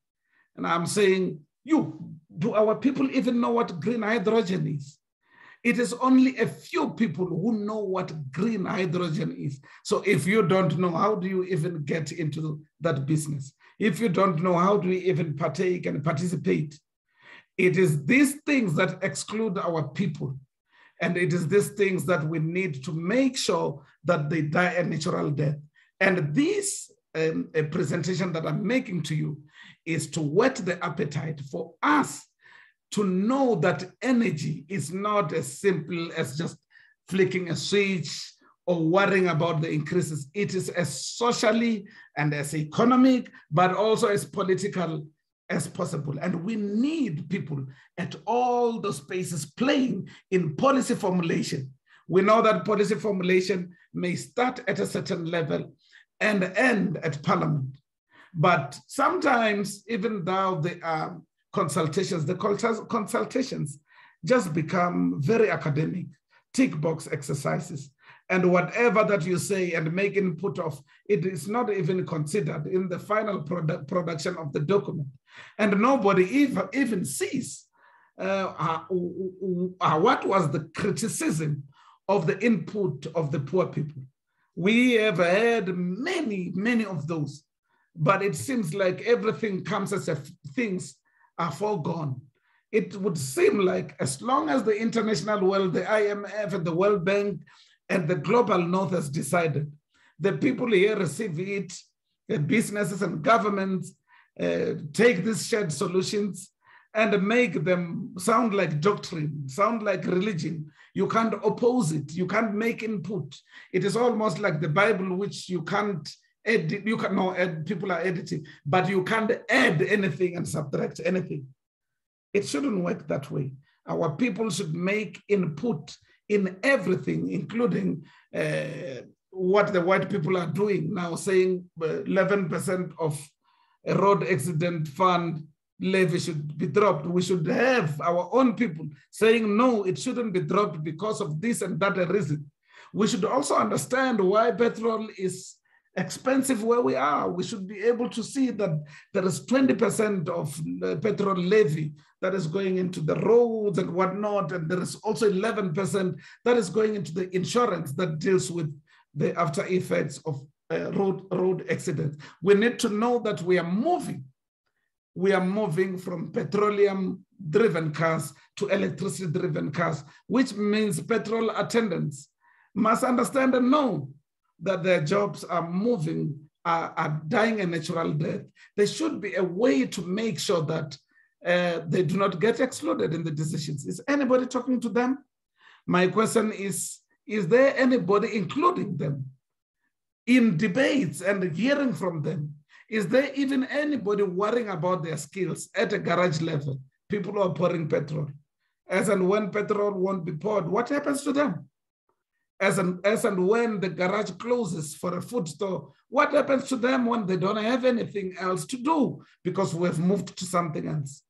And I'm saying, you, do our people even know what green hydrogen is? It is only a few people who know what green hydrogen is. So if you don't know, how do you even get into that business? If you don't know, how do we even partake and participate? It is these things that exclude our people. And it is these things that we need to make sure that they die a natural death. And this um, presentation that I'm making to you is to whet the appetite for us to know that energy is not as simple as just flicking a switch or worrying about the increases. It is as socially and as economic, but also as political as possible. And we need people at all those spaces playing in policy formulation. We know that policy formulation may start at a certain level and end at Parliament. But sometimes, even though they are consultations, the consultations just become very academic, tick box exercises. And whatever that you say and make input of, it is not even considered in the final product, production of the document. And nobody even, even sees uh, uh, uh, what was the criticism of the input of the poor people. We have had many, many of those, but it seems like everything comes as a things are foregone. it would seem like as long as the international world, the IMF and the World Bank and the global north has decided, the people here receive it, the businesses and governments uh, take these shared solutions and make them sound like doctrine, sound like religion. You can't oppose it. You can't make input. It is almost like the Bible, which you can't edit. You can no add, people are editing, but you can't add anything and subtract anything. It shouldn't work that way. Our people should make input in everything, including uh, what the white people are doing now, saying 11% uh, of a road accident fund levy should be dropped. We should have our own people saying, no, it shouldn't be dropped because of this and that reason. We should also understand why petrol is expensive where we are. We should be able to see that there is 20% of petrol levy that is going into the roads and whatnot. And there is also 11% that is going into the insurance that deals with the after effects of uh, road, road accidents. We need to know that we are moving. We are moving from petroleum driven cars to electricity driven cars, which means petrol attendants must understand and know that their jobs are moving, are, are dying a natural death. There should be a way to make sure that uh, they do not get excluded in the decisions. Is anybody talking to them? My question is, is there anybody including them in debates and hearing from them? Is there even anybody worrying about their skills at a garage level? People who are pouring petrol. As and when petrol won't be poured, what happens to them? As and, as and when the garage closes for a food store, what happens to them when they don't have anything else to do because we've moved to something else?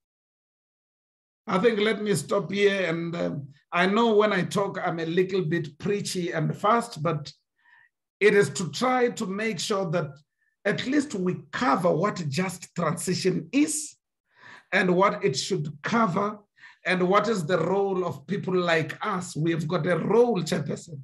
I think let me stop here. And um, I know when I talk, I'm a little bit preachy and fast, but it is to try to make sure that at least we cover what just transition is and what it should cover and what is the role of people like us. We have got a role, Chairperson.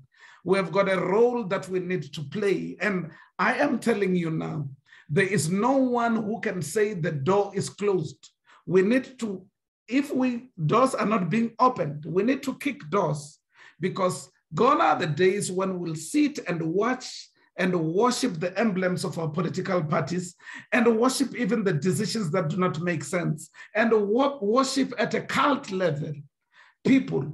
We have got a role that we need to play. And I am telling you now, there is no one who can say the door is closed. We need to if we doors are not being opened, we need to kick doors because gone are the days when we'll sit and watch and worship the emblems of our political parties and worship even the decisions that do not make sense and worship at a cult level people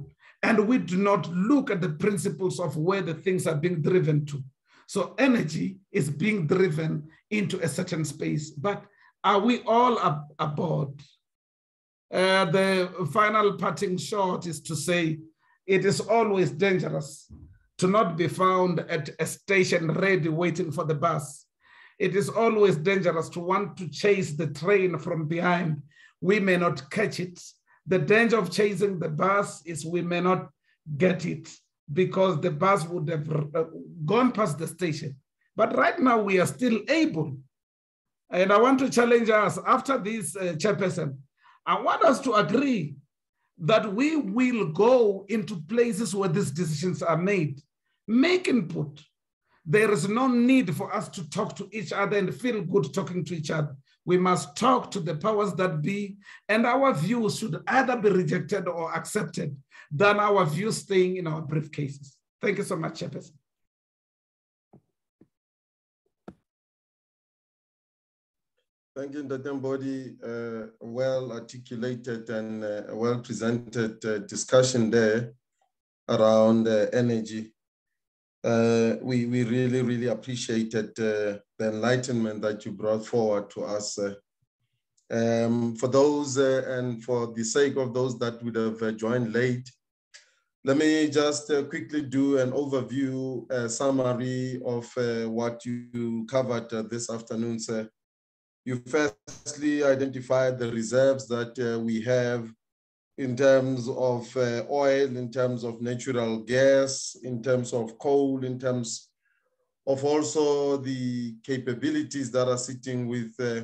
and we do not look at the principles of where the things are being driven to so energy is being driven into a certain space but are we all ab- aboard uh, the final parting shot is to say it is always dangerous to not be found at a station ready waiting for the bus. It is always dangerous to want to chase the train from behind. We may not catch it. The danger of chasing the bus is we may not get it because the bus would have uh, gone past the station. But right now we are still able. And I want to challenge us after this uh, chairperson, I want us to agree that we will go into places where these decisions are made, make input. There is no need for us to talk to each other and feel good talking to each other. We must talk to the powers that be, and our views should either be rejected or accepted than our views staying in our briefcases. Thank you so much, Chairperson. Thank you, Mbodi. Uh, well articulated and uh, well presented uh, discussion there around uh, energy. Uh, we, we really, really appreciated uh, the enlightenment that you brought forward to us. Um, for those and for the sake of those that would have joined late, let me just quickly do an overview summary of what you covered this afternoon, sir you firstly identified the reserves that uh, we have in terms of uh, oil, in terms of natural gas, in terms of coal, in terms of also the capabilities that are sitting with uh,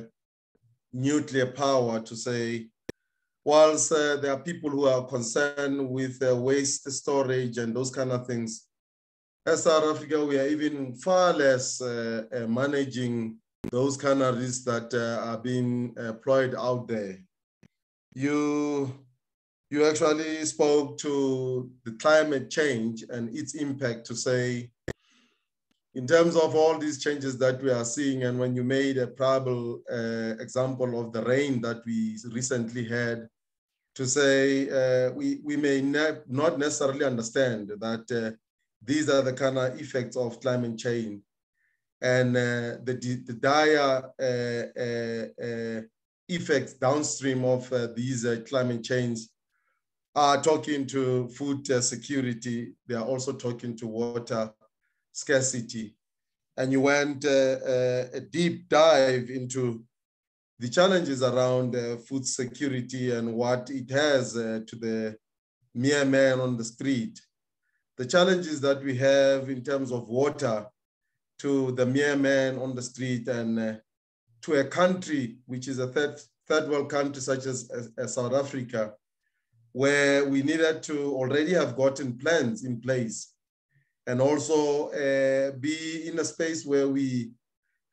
nuclear power to say, whilst uh, there are people who are concerned with uh, waste storage and those kind of things, as South Africa, we are even far less uh, managing those canneries that uh, are being employed out there. You you actually spoke to the climate change and its impact to say, in terms of all these changes that we are seeing, and when you made a probable uh, example of the rain that we recently had, to say uh, we, we may ne not necessarily understand that uh, these are the kind of effects of climate change. And uh, the, the dire uh, uh, effects downstream of these climate change are talking to food security. They are also talking to water scarcity. And you went a deep dive into the challenges around uh, food security and what it has uh, to the mere man on the street, the challenges that we have in terms of water to the mere man on the street and uh, to a country which is a third, third world country such as, as, as South Africa, where we needed to already have gotten plans in place and also uh, be in a space where we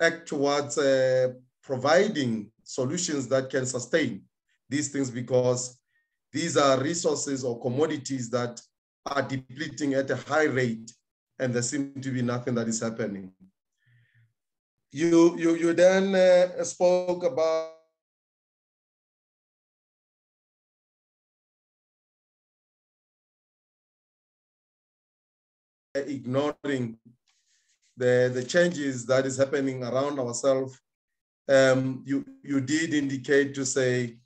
act towards uh, providing solutions that can sustain these things because these are resources or commodities that are depleting at a high rate and there seems to be nothing that is happening. You, you, you then uh, spoke about ignoring the, the changes that is happening around ourselves. Um, you, you did indicate to say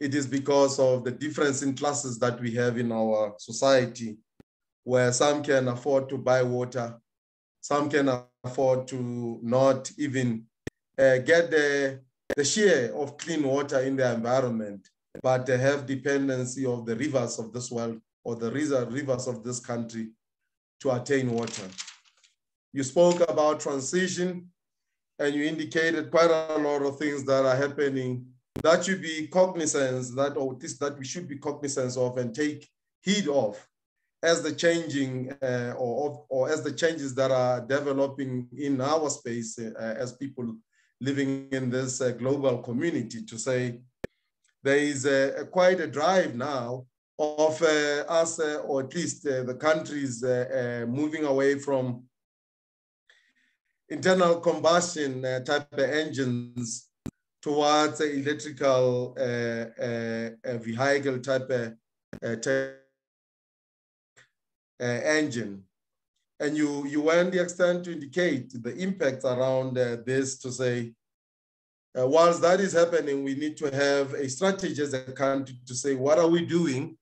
it is because of the difference in classes that we have in our society where some can afford to buy water, some can afford to not even uh, get the, the share of clean water in their environment, but they have dependency of the rivers of this world or the rivers of this country to attain water. You spoke about transition and you indicated quite a lot of things that are happening that should be cognizance that or this that we should be cognizant of and take heed of as the changing uh, or, or as the changes that are developing in our space uh, as people living in this uh, global community to say there is a, a quite a drive now of uh, us uh, or at least uh, the countries moving away from internal combustion type of engines towards electrical vehicle type of engine. And you, you went the extent to indicate the impact around this to say, uh, whilst that is happening, we need to have a strategy as a country to say, what are we doing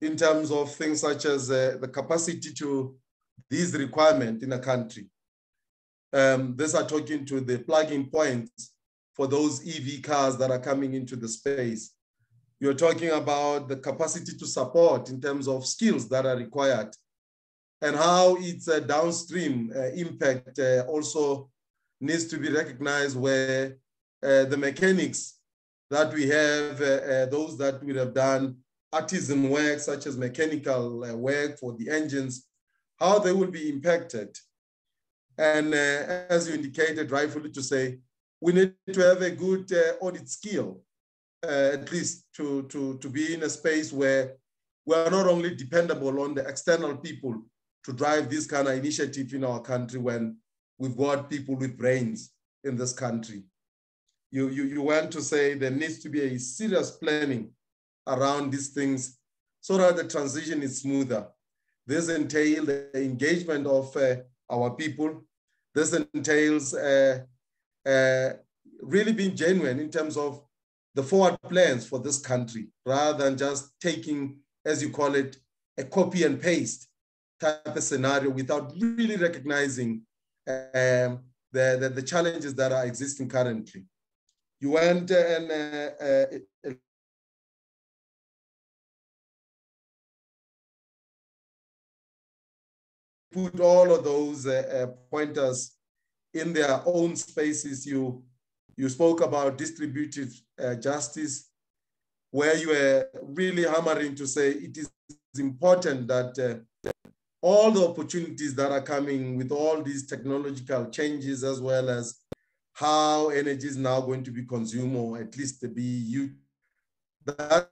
in terms of things such as uh, the capacity to these requirements in a country. Um, these are talking to the plug-in points for those EV cars that are coming into the space. You're talking about the capacity to support in terms of skills that are required and how its a downstream uh, impact uh, also needs to be recognized where uh, the mechanics that we have, uh, uh, those that would have done artisan work such as mechanical uh, work for the engines, how they will be impacted. And as you indicated rightfully to say, we need to have a good audit skill uh, at least to, to, to be in a space where we are not only dependable on the external people to drive this kind of initiative in our country when we've got people with brains in this country. You, you, you want to say there needs to be a serious planning around these things so that the transition is smoother. This entails the engagement of uh, our people. This entails uh, uh, really being genuine in terms of the forward plans for this country rather than just taking, as you call it, a copy and paste type of scenario without really recognizing um, the, the, the, challenges that are existing currently. You went and uh, uh, put all of those uh, uh, pointers in their own spaces. You you spoke about distributive uh, justice, where you were really hammering to say it is important that uh, all the opportunities that are coming with all these technological changes, as well as how energy is now going to be consumed or at least be used, that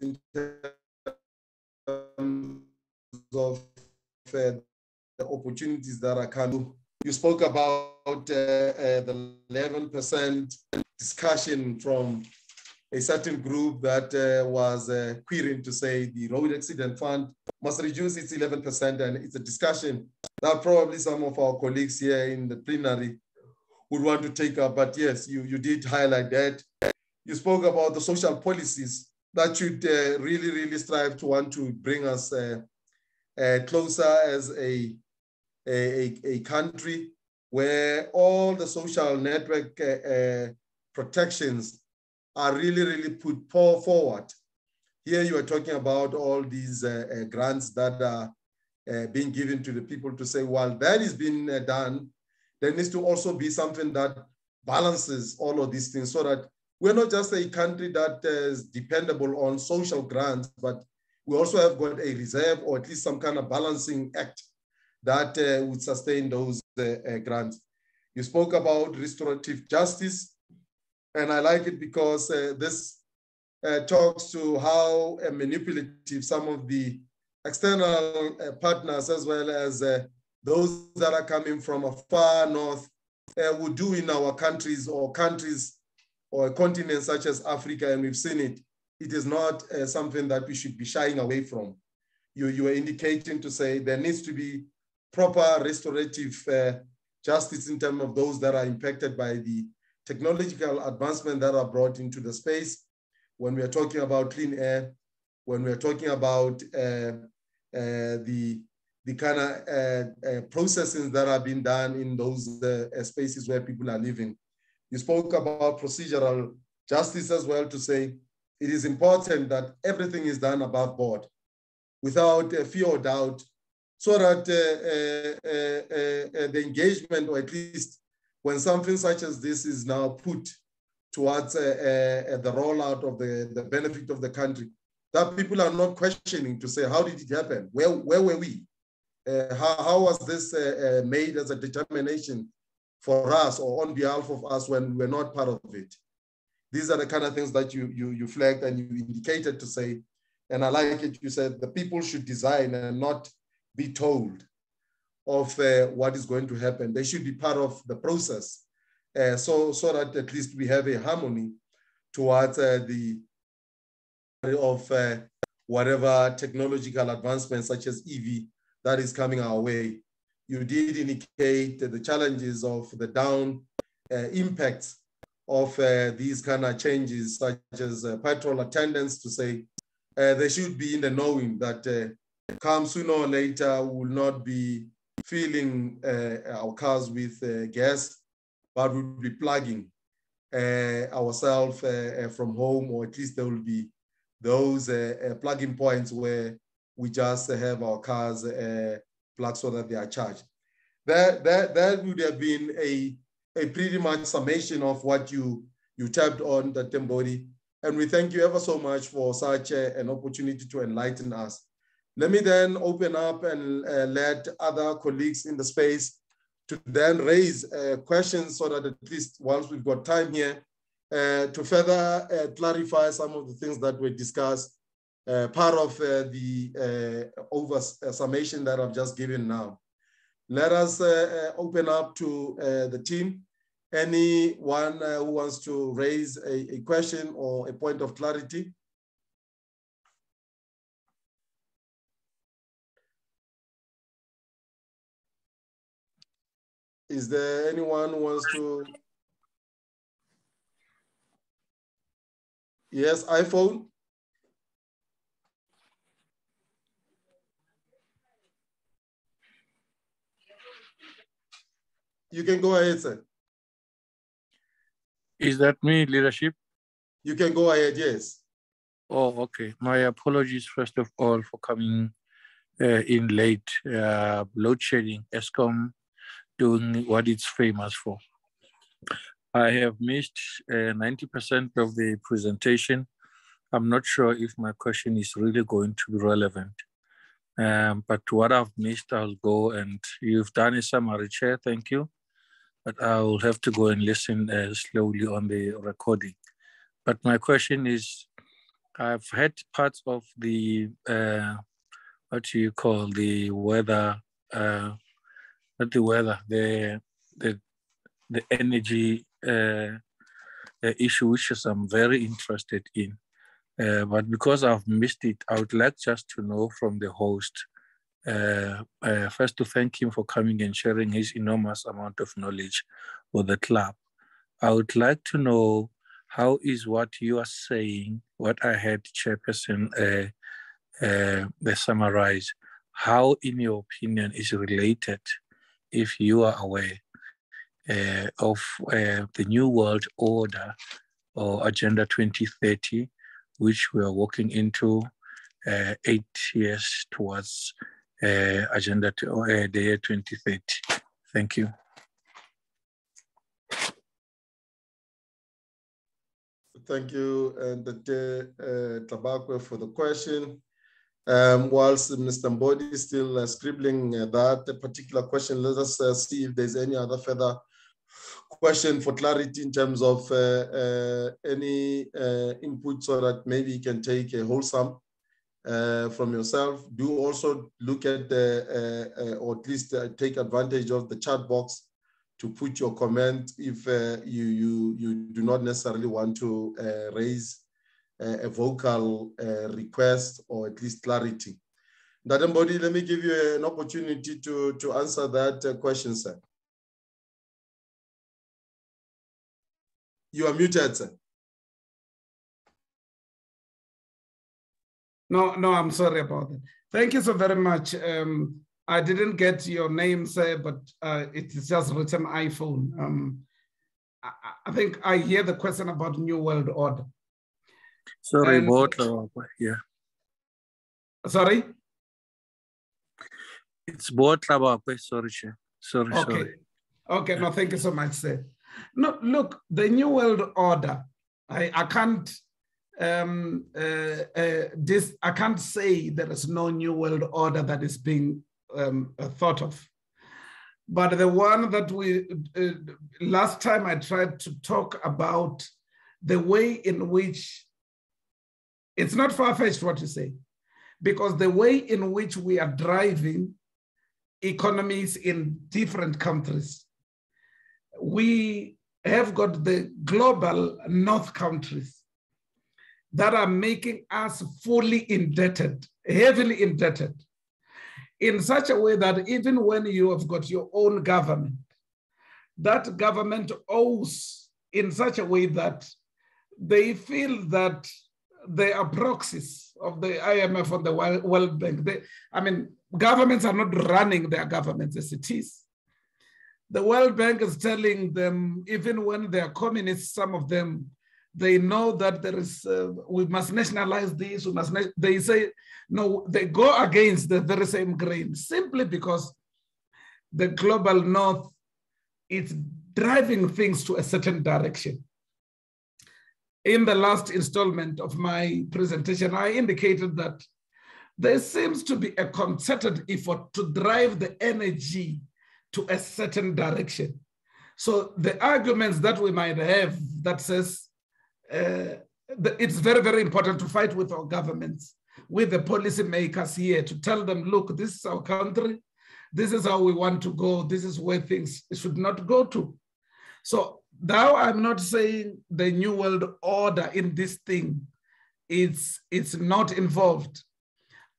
in of uh, the opportunities that are coming. You spoke about uh, uh, the 11% discussion from a certain group that uh, was uh, querying to say the road accident fund must reduce its 11%, and it's a discussion that probably some of our colleagues here in the plenary would want to take up. But yes, you, you did highlight that. You spoke about the social policies that should uh, really, really strive to want to bring us uh, uh, closer as a, a, a, country where all the social network uh, uh, protections are really, really put forward. Here you are talking about all these uh, grants that are being given to the people to say, well, that is being done, there needs to also be something that balances all of these things so that we're not just a country that is dependable on social grants, but we also have got a reserve or at least some kind of balancing act that uh, would sustain those uh, uh, grants. You spoke about restorative justice, and I like it because uh, this uh, talks to how uh, manipulative some of the external partners, as well as those that are coming from a far north, would do in our countries or countries or a continent such as Africa, and we've seen it, it is not uh, something that we should be shying away from. You, you are indicating to say there needs to be proper restorative uh, justice in terms of those that are impacted by the technological advancement that are brought into the space. When we are talking about clean air, when we are talking about uh, uh the, the kind of uh, uh, processes that are being done in those spaces where people are living. You spoke about procedural justice as well to say it is important that everything is done above board without fear or doubt so that uh, uh, uh, the engagement or at least when something such as this is now put towards the rollout of the, the benefit of the country, that people are not questioning to say, how did it happen? Where, where were we? Uh, how, how was this uh, uh, made as a determination for us or on behalf of us when we're not part of it. These are the kind of things that you, you, you flagged and you indicated to say, and I like it, you said the people should design and not be told of uh, what is going to happen. They should be part of the process uh, so, so that at least we have a harmony towards uh, the of uh, whatever technological advancements such as EV that is coming our way you did indicate the challenges of the down uh, impacts of uh, these kind of changes, such as uh, patrol attendants, to say uh, they should be in the knowing that uh, come sooner or later we will not be filling uh, our cars with gas, but we'll be plugging ourselves from home, or at least there will be those plugging points where we just have our cars so that they are charged. That, that, that would have been a, a pretty much summation of what you, you tapped on, Ntate Mbodi. And we thank you ever so much for such a, an opportunity to enlighten us. Let me then open up and uh, let other colleagues in the space to then raise uh, questions so that at least once we've got time here uh, to further uh, clarify some of the things that were discussed uh, part of uh, the uh, over summation that I've just given now. Let us open up to the team. Anyone who wants to raise a, a question or a point of clarity? Is there anyone who wants to? Yes, iPhone. You can go ahead, sir. Is that me, leadership? You can go ahead, yes. Oh, okay. My apologies, first of all, for coming uh, in late. Uh, load shedding, Eskom doing what it's famous for. I have missed 90% uh, of the presentation. I'm not sure if my question is really going to be relevant. Um, but what I've missed, I'll go and you've done a summary, Chair. Thank you. But I will have to go and listen uh, slowly on the recording. But my question is, I've had parts of the uh, what do you call the weather, uh, not the weather, the the the energy uh, issue, which is I'm very interested in. Uh, but because I've missed it, I would like just to know from the host, uh, uh, first to thank him for coming and sharing his enormous amount of knowledge with the club. I would like to know how is what you are saying, what I had Chairperson uh, uh, summarize, how in your opinion is related, if you are aware, uh, of uh, the New World Order or Agenda 2030, which we are walking into uh, eight years towards Agenda to, uh, the year 2030. Thank you. Thank you, and uh, Tabakwe, for the question. Um, whilst Mr. Mbodi is still uh, scribbling uh, that particular question, let us uh, see if there's any other further question for clarity in terms of uh, uh, any uh, input so that maybe you can take a wholesome uh, from yourself. Do also look at the, uh, uh, or at least take advantage of the chat box to put your comment if you, you, you do not necessarily want to raise a vocal request or at least clarity. Ntate Mbodi, let me give you an opportunity to, to answer that question, sir. You are muted, sir. No, no, I'm sorry about that. Thank you so very much. Um, I didn't get your name, sir, but uh, it's just written iPhone. Um, I, I, think I hear the question about New World Order. Sorry, and, both. yeah. Sorry? It's both. Sorry, sir. Sorry, okay. sorry. Okay, no, thank you so much, sir. No, look, the New World Order, I, I can't um, uh, uh, this, I can't say there is no New World Order that is being um, uh, thought of. But the one that we, uh, last time I tried to talk about the way in which, it's not far-fetched what you say, because the way in which we are driving economies in different countries we have got the global north countries that are making us fully indebted, heavily indebted, in such a way that even when you have got your own government, that government owes in such a way that they feel that they are proxies of the IMF and the World Bank. They, I mean, governments are not running their governments as it is. The World Bank is telling them, even when they are communists, some of them, they know that there is, uh, we must nationalize this, we must, they say, no, they go against the very same grain simply because the global north is driving things to a certain direction. In the last installment of my presentation, I indicated that there seems to be a concerted effort to drive the energy to a certain direction. So the arguments that we might have that says Uh, it's very, very important to fight with our governments, with the policymakers here to tell them, look, this is our country. This is how we want to go. This is where things should not go to. So now I'm not saying the new world order in this thing, it's, it's not involved.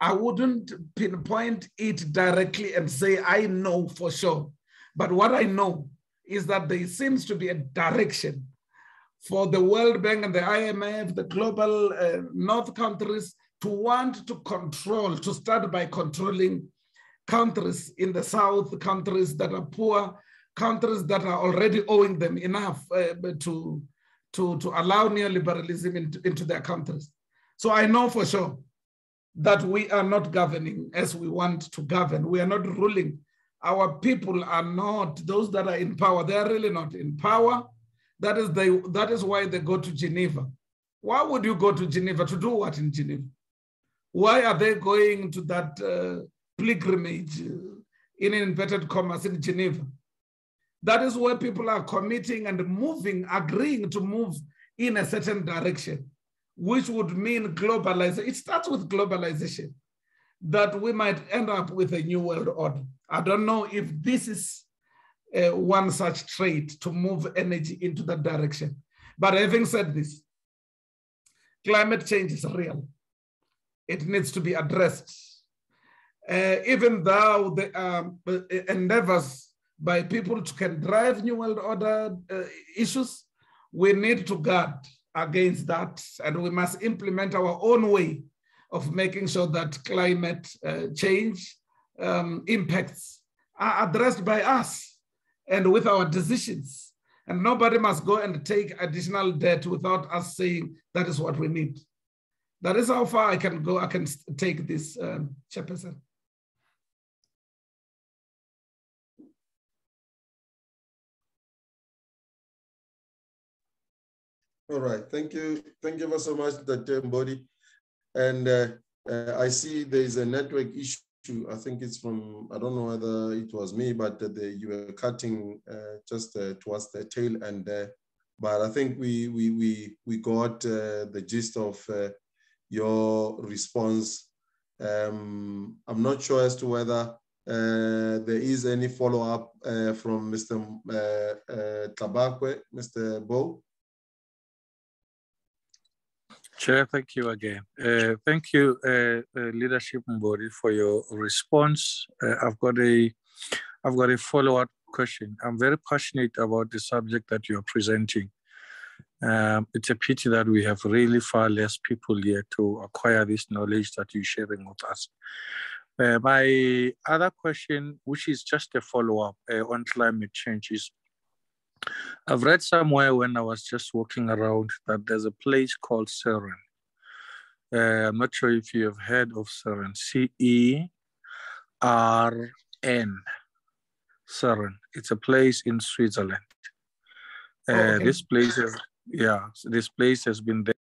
I wouldn't pinpoint it directly and say, I know for sure. But what I know is that there seems to be a direction for the World Bank and the IMF, the global uh, North countries, to want to control, to start by controlling countries in the South, countries that are poor, countries that are already owing them enough uh, to, to, to allow neoliberalism into, into their countries. So I know for sure that we are not governing as we want to govern. We are not ruling. Our people are not, those that are in power, they are really not in power. That is, they, that is why they go to Geneva. Why would you go to Geneva? To do what in Geneva? Why are they going to that uh, pilgrimage uh, in inverted commas in Geneva? That is where people are committing and moving, agreeing to move in a certain direction, which would mean globalization. It starts with globalization, that we might end up with a new world order. I don't know if this is uh, one such trait to move energy into that direction. But having said this, climate change is real. It needs to be addressed. Uh, even though the um, endeavors by people to can drive new world order uh, issues, we need to guard against that, and we must implement our own way of making sure that climate uh, change um, impacts are addressed by us and with our decisions. And nobody must go and take additional debt without us saying that is what we need. That is how far I can go. I can take this, um, Chairperson. All right, thank you. Thank you so much, Dr. Mbodi. And uh, uh, I see there's a network issue. I think it's from, I don't know whether it was me, but the, you were cutting uh, just uh, towards the tail end there. But I think we, we, we, we got uh, the gist of uh, your response. Um, I'm not sure as to whether there is any follow-up from Mr. Uh, Tabakwe, Mr. Bo. Chair, thank you again. Uh, thank you, uh, uh, Leadership Mbodi, for your response. Uh, I've got a, I've got a follow-up question. I'm very passionate about the subject that you're presenting. Um, it's a pity that we have really far less people here to acquire this knowledge that you're sharing with us. Uh, my other question, which is just a follow-up uh, on climate change, is I've read somewhere when I was just walking around that there's a place called Seren. Uh, I'm not sure if you have heard of Seren. C E R N. Seren. It's a place in Switzerland. Uh, oh, okay. This place, has, yeah, this place has been there.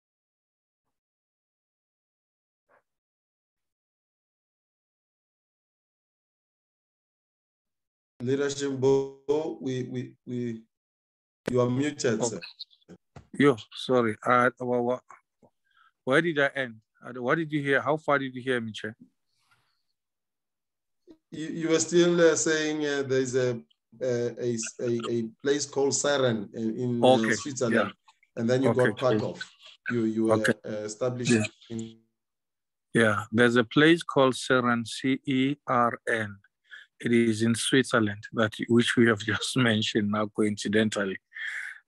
Leadership, we, we, we you are muted, sir. Yo, sorry. Uh, where did I end? What did you hear? How far did you hear me, Chair? You, you were still uh, saying uh, there's a, a, a, a place called CERN in, in uh, okay. Switzerland, yeah. and then you okay. got cut off. You, you were okay. Uh, established yeah. In... yeah, there's a place called CERN, C-E-R-N. It is in Switzerland, that which we have just mentioned now coincidentally.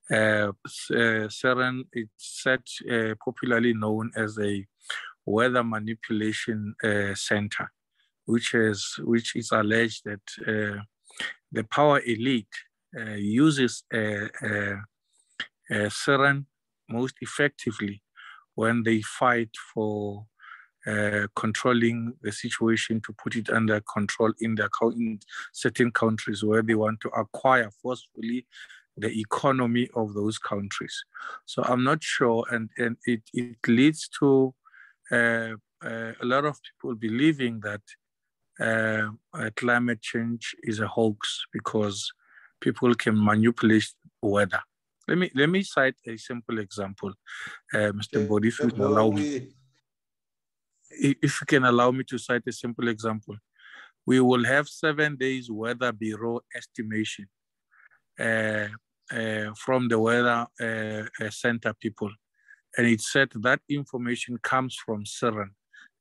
Uh, uh, CERN is set, uh, popularly known as a weather manipulation uh, center, which is which is alleged that uh, the power elite uh, uses CERN most effectively when they fight for uh, controlling the situation to put it under control in in certain countries where they want to acquire forcefully the economy of those countries. So I'm not sure, and, and it, it leads to uh, uh, a lot of people believing that uh, uh climate change is a hoax because people can manipulate weather. Let me let me cite a simple example, uh, Mr. Mbodi, if you allow me. If you can allow me to cite a simple example, we will have seven days weather bureau estimation uh, uh, from the weather uh, center people. And it said that information comes from CERN.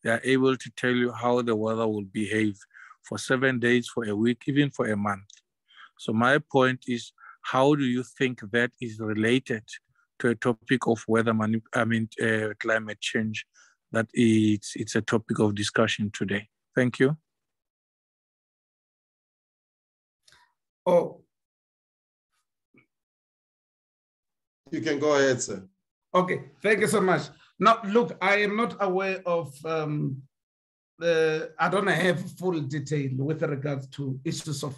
They are able to tell you how the weather will behave for seven days, for a week, even for a month. So my point is, how do you think that is related to a topic of weather, I mean, uh, climate change, that it's, it's a topic of discussion today? Thank you. Oh, You can go ahead, sir. Okay, thank you so much. Now, look, I am not aware of, um, the, I don't have full detail with regards to issues of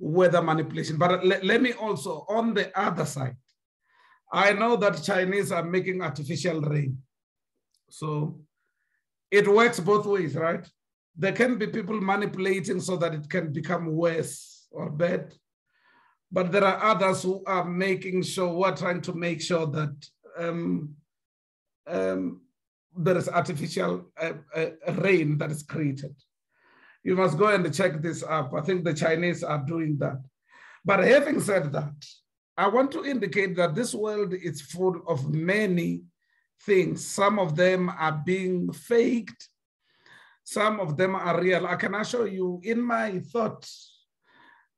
weather manipulation, but let, let me also, on the other side, I know that Chinese are making artificial rain. So it works both ways, right? There can be people manipulating so that it can become worse or bad. but there are others who are making sure, we're trying to make sure that um, um, there is artificial uh, uh, rain that is created. You must go and check this up. I think the Chinese are doing that. But having said that, I want to indicate that this world is full of many things. Some of them are being faked. Some of them are real. Uh, I can assure you in my thoughts,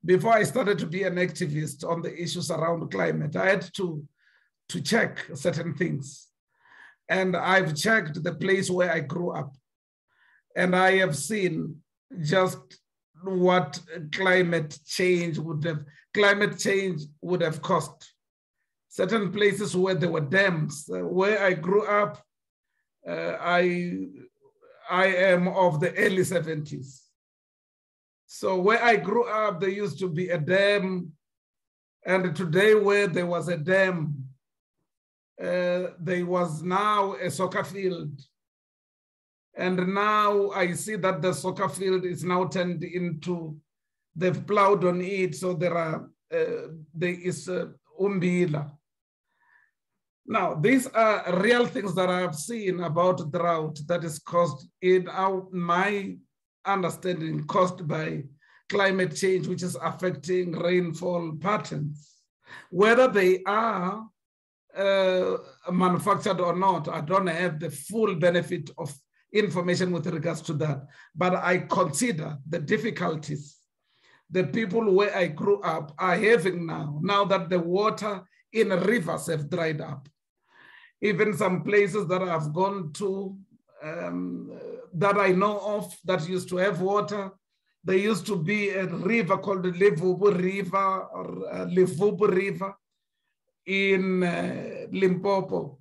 before I started to be an activist on the issues around climate, I had to, to check certain things. And I've checked the place where I grew up. And I have seen just what climate change would have, climate change would have cost. Certain places where there were dams, uh, where I grew up, uh, I, I am of the early 70s. So where I grew up, there used to be a dam. And today where there was a dam, uh, there was now a soccer field. And now I see that the soccer field is now turned into, they've plowed on it. So there are, uh, there is uh, umbila. Now, these are real things that I have seen about drought that is caused in our, my understanding caused by climate change, which is affecting rainfall patterns. Whether they are uh, manufactured or not, I don't have the full benefit of information with regards to that. But I consider the difficulties the people where I grew up are having now, now that the water in rivers have dried up. Even some places that I've gone to, um, that I know of that used to have water. There used to be a river called the Levubu River or uh, Luvuvhu River in uh, Limpopo.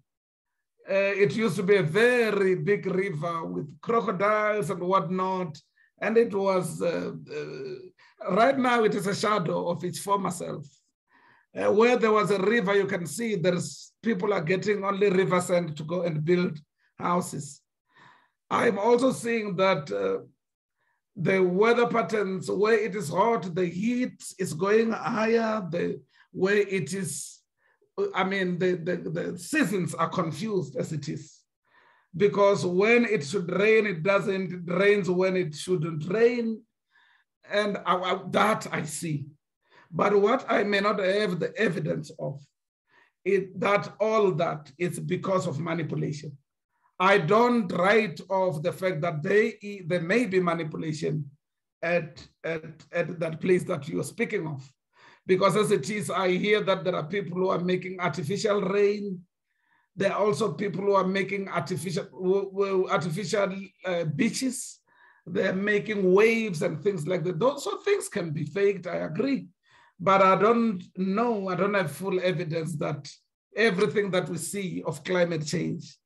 Uh, it used to be a very big river with crocodiles and whatnot. And it was, uh, uh, right now it is a shadow of its former self. Uh, where there was a river, you can see there's people are getting only river sand to go and build houses. I'm also seeing that uh, the weather patterns, where it is hot, the heat is going higher, the where it is, I mean, the, the, the seasons are confused as it is. Because when it should rain, it doesn't, it rains when it shouldn't rain. And I, I, that I see. But what I may not have the evidence of, is that all that is because of manipulation. I don't write off the fact that they, there may be manipulation at, at, at that place that you're speaking of. Because as it is, I hear that there are people who are making artificial rain. There are also people who are making artificial, artificial uh, beaches. They're making waves and things like that. Those so things can be faked, I agree. But I don't know, I don't have full evidence that everything that we see of climate change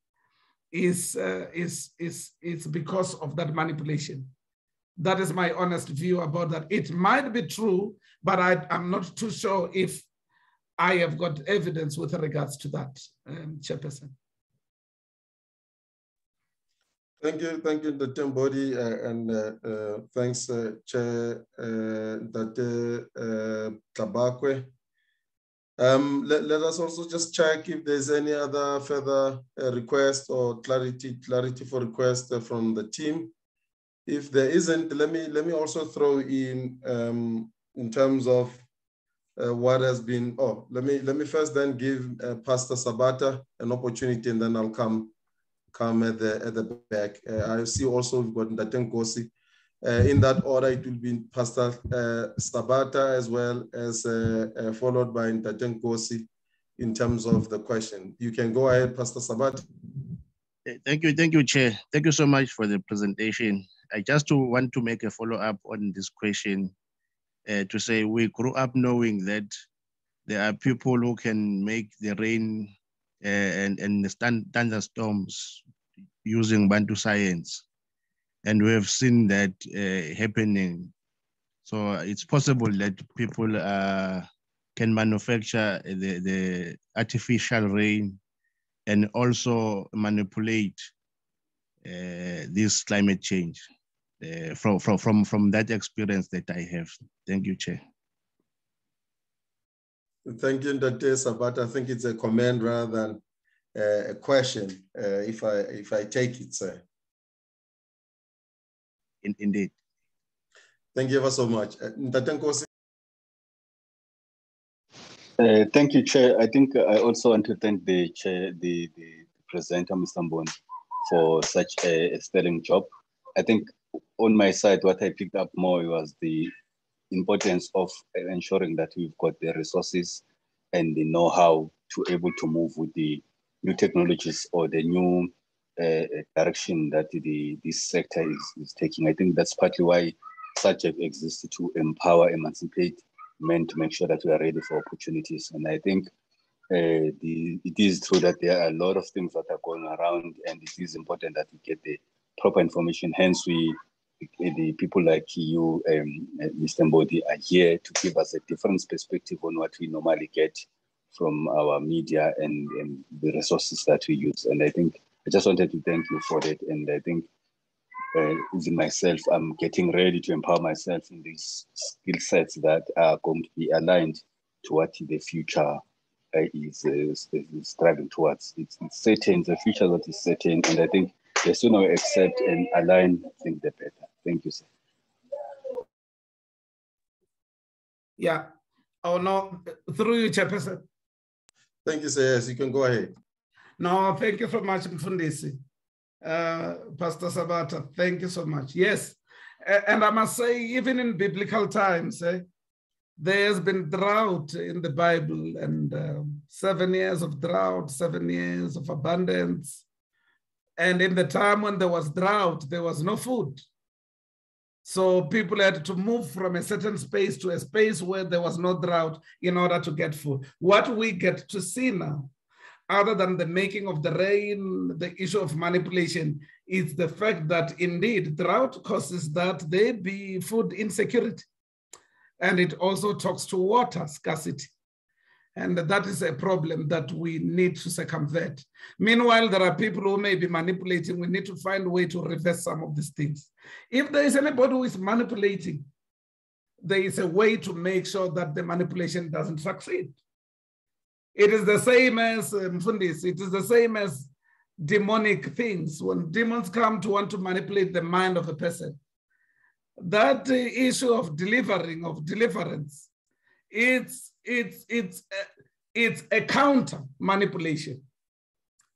is, uh, is, is, is because of that manipulation. That is my honest view about that. It might be true, but I, am not too sure if I have got evidence with regards to that, um, Chairperson. Thank you, thank you, Dr. Mbodi, uh, and uh, uh, thanks, uh, Chair uh, Dr. Uh, Tabakwe. Um, let, let us also just check if there's any other further request or clarity clarity for request from the team. If there isn't, let me let me also throw in um, in terms of what has been. Oh, let me let me first then give Pastor Sabata an opportunity, and then I'll come come at the at the back. Uh, I see also we've got Ntate Nkosi uh, in that order, it will be Pastor uh, Sabata as well as uh, followed by Ntate Nkosi in terms of the question. You can go ahead, Pastor Sabata. Thank you, thank you, Chair. Thank you so much for the presentation. I just want to make a follow-up on this question uh, to say we grew up knowing that there are people who can make the rain uh, and, and the thunderstorms using Bantu science and we have seen that uh, happening. So it's possible that people uh, can manufacture the, the artificial rain and also manipulate uh, this climate change uh, from, from, from, from that experience that I have. Thank you, Chair. Thank you, Dr. Sabat. I think it's a comment rather than a question, uh, if I if I take it, sir. In, indeed. Thank you ever so much. Uh, uh, thank you, Chair. I think I also want to thank the Chair, the, the presenter, Mr. Mbon, for such a, a sterling job. I think on my side, what I picked up more was the importance of ensuring that we've got the resources and the know-how to able to move with the new technologies or the new uh, direction that the this sector is, is taking. I think that's partly why SALGC exists to empower, emancipate men to make sure that we are ready for opportunities. And I think uh, the, it is true that there are a lot of things that are going around, and it is important that we get the proper information. Hence, we the people like you, um, Mr. Mbodi, are here to give us a different perspective on what we normally get from our media and, and the resources that we use. And I think I just wanted to thank you for that. And I think uh, myself, I'm getting ready to empower myself in these skill sets that are going to be aligned to what the future uh, is, is, is, striving towards. It's, it's certain, the future that is certain, and I think the sooner we accept and align, I think the better. Thank you, sir. Yeah. Oh no, through you, Chairperson. Thank you, sir. You can go ahead. No, thank you so much, Mfundisi. Uh, Pastor Sabata, thank you so much. Yes, and I must say, even in biblical times, eh, there has been drought in the Bible, and uh, seven years of drought, seven years of abundance. And in the time when there was drought, there was no food. So people had to move from a certain space to a space where there was no drought in order to get food. What we get to see now other than the making of the rain, the issue of manipulation, is the fact that indeed drought causes that there be food insecurity. And it also talks to water scarcity. And that is a problem that we need to circumvent. Meanwhile, there are people who may be manipulating. We need to find a way to reverse some of these things. If there is anybody who is manipulating, there is a way to make sure that the manipulation doesn't succeed. It is the same as um, Fundis, it is the same as demonic things. When demons come to want to manipulate the mind of a person, that uh, issue of delivering, of deliverance, it's, it's, it's, uh, it's a counter manipulation.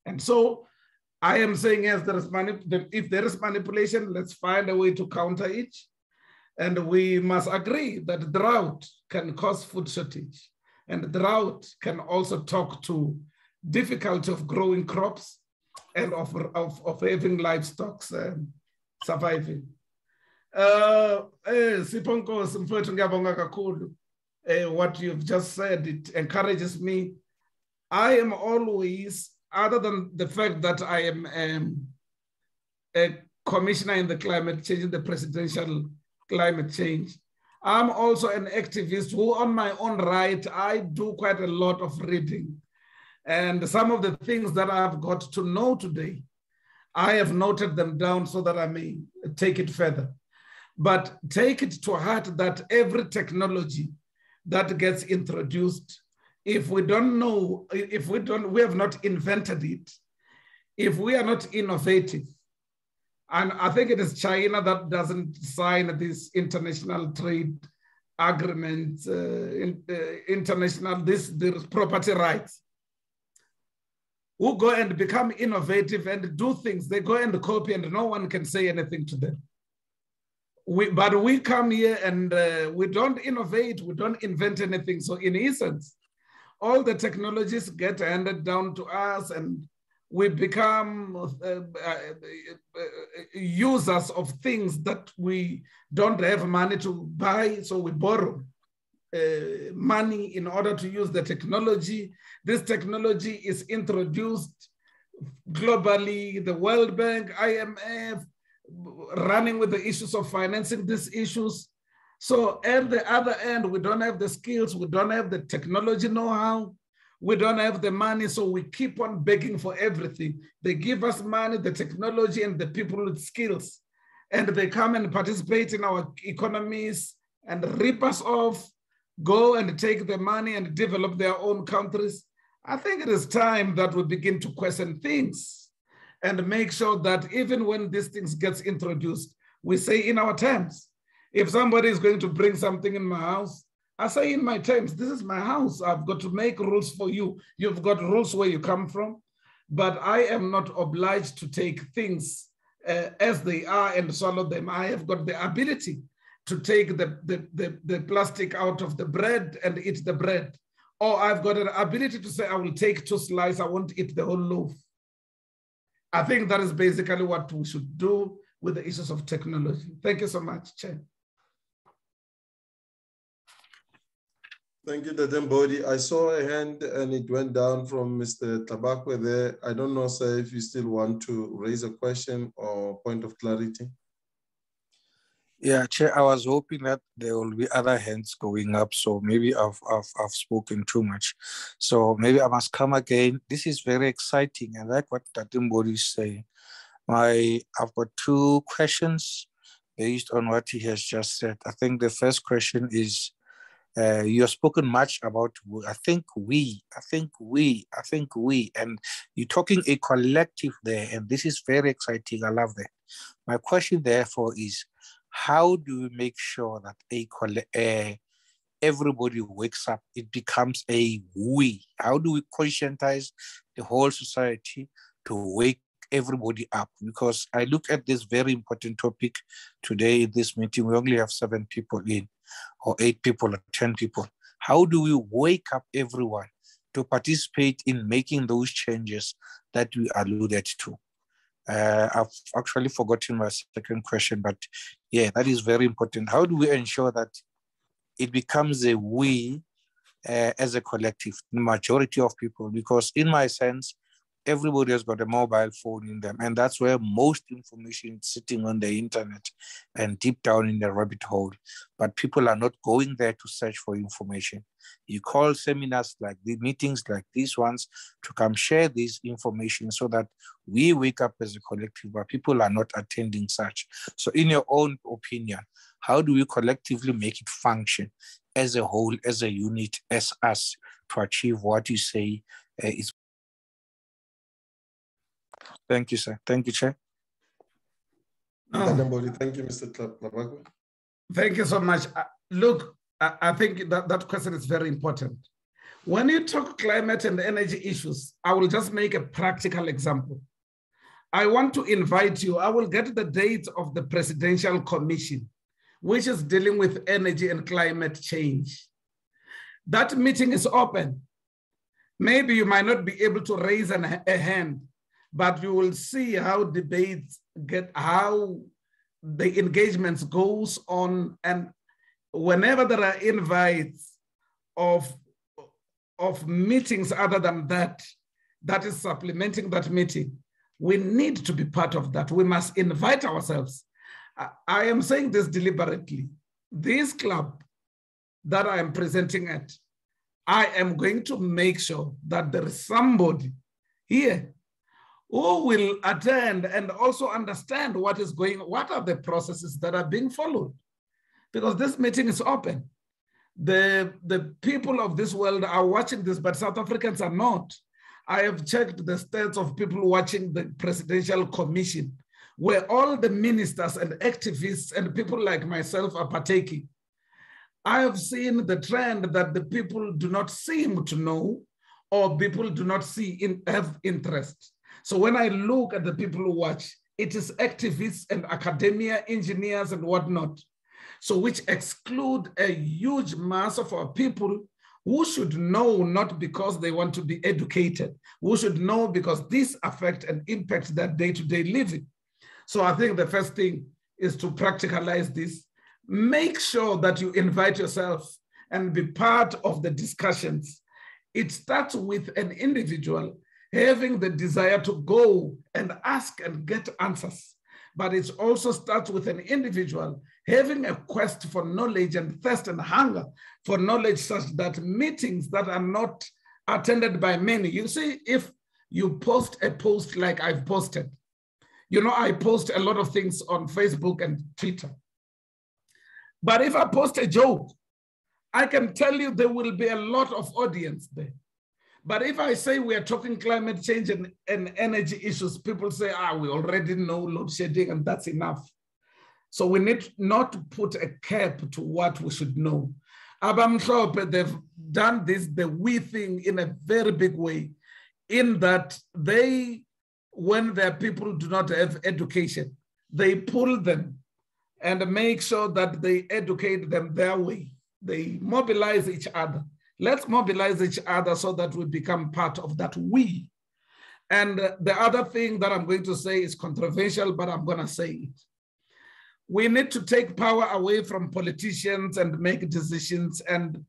And so I am saying, yes, there is if there is manipulation, let's find a way to counter it. And we must agree that drought can cause food shortage. And drought can also talk to difficulty of growing crops and of, of, of having livestock surviving. Uh, eh, eh, what you've just said, it encourages me. I am always, other than the fact that I am um, a commissioner in the climate change, in the presidential climate change, I'm also an activist who, on my own right, I do quite a lot of reading. And some of the things that I've got to know today, I have noted them down so that I may take it further. But take it to heart that every technology that gets introduced, if we don't know, if we don't, we have not invented it, if we are not innovative, and I think it is China that doesn't sign this international trade agreement, uh, in, uh, international, this, this property rights. Who go and become innovative and do things. They go and copy and no one can say anything to them. We, but we come here and uh, we don't innovate, we don't invent anything. So in essence, all the technologies get handed down to us and we become uh, uh, uh, users of things that we don't have money to buy, so we borrow uh, money in order to use the technology. This technology is introduced globally, the World Bank, IMF, running with the issues of financing these issues. So at the other end, we don't have the skills, we don't have the technology know-how, we don't have the money, so we keep on begging for everything. They give us money, the technology, and the people with skills. And they come and participate in our economies and rip us off. go and take the money and develop their own countries. I think it is time that we begin to question things and make sure that even when these things gets introduced, we say in our terms. If somebody is going to bring something in my house, I say in my terms, this is my house. I've got to make rules for you. You've got rules where you come from, but I am not obliged to take things uh, as they are and swallow them. I have got the ability to take the, the, the, the plastic out of the bread and eat the bread. Or I've got an ability to say, I will take two slices, I won't eat the whole loaf. I think that is basically what we should do with the issues of technology. Thank you so much, Chair. Thank you, Mbodi. I saw a hand and it went down from Mr. Tabakwe there. I don't know, sir, if you still want to raise a question or point of clarity. Yeah, Chair, I was hoping that there will be other hands going up. So maybe I've, I've, I've spoken too much. So maybe I must come again. This is very exciting. I like what Ntate Mbodi is saying. My, I've got two questions based on what he has just said. I think the first question is, uh, you have spoken much about, I think we, I think we, I think we, and you're talking a collective there, and this is very exciting. I love that. My question, therefore, is how do we make sure that a uh, everybody wakes up it becomes a we? How do we conscientize the whole society to wake everybody up? Because i look at this very important topic today in this meeting. We only have seven people in or eight people or ten people. How do we wake up everyone to participate in making those changes that we alluded to uh, I've actually forgotten my second question, but yeah, that is very important. How do we ensure that it becomes a we uh, as a collective, the majority of people? Because in my sense, everybody has got a mobile phone in them. And that's where most information is sitting on the internet and deep down in the rabbit hole. But people are not going there to search for information. You call seminars like the meetings like these ones to come share this information so that we wake up as a collective, but people are not attending such. So, in your own opinion, how do we collectively make it function as a whole, as a unit, as us to achieve what you say uh, is Thank you, sir. Thank you, Chair. Oh. Thank you, Mr. Tlabagwe. Thank you so much. Uh, look, I, I think that, that question is very important. When you talk climate and energy issues, I will just make a practical example. I want to invite you, I will get the date of the Presidential Commission, which is dealing with energy and climate change. That meeting is open. Maybe you might not be able to raise an, a hand, but you will see how debates get, how the engagements goes on. And whenever there are invites of, of meetings other than that, that is supplementing that meeting, we need to be part of that. We must invite ourselves. I, I am saying this deliberately. This club that I am presenting at, I am going to make sure that there is somebody here who will attend and also understand what is going, what are the processes that are being followed. Because this meeting is open. The, the people of this world are watching this, but South Africans are not. I have checked the stats of people watching the Presidential Commission, where all the ministers and activists and people like myself are partaking. I have seen the trend that the people do not seem to know or people do not see in, have interest. So when I look at the people who watch, it is activists and academia, engineers and whatnot. So which exclude a huge mass of our people who should know not because they want to be educated, who should know because this affect and impact their day-to-day -day living. So I think the first thing is to practicalize this. Make sure that you invite yourself and be part of the discussions. It starts with an individual having the desire to go and ask and get answers. But it also starts with an individual having a quest for knowledge and thirst and hunger for knowledge, such that meetings that are not attended by many. You see, if you post a post like I've posted, you know, I post a lot of things on Facebook and Twitter. But if I post a joke, I can tell you there will be a lot of audience there. But if I say we are talking climate change and, and energy issues, people say, ah, we already know load shedding and that's enough. So we need not to put a cap to what we should know. Abamhlope, they've done this, the we thing in a very big way, in that they, when their people do not have education, they pull them and make sure that they educate them their way. They mobilize each other. Let's mobilize each other so that we become part of that we. And uh, the other thing that I'm going to say is controversial, but I'm going to say it. We need to take power away from politicians and make decisions and,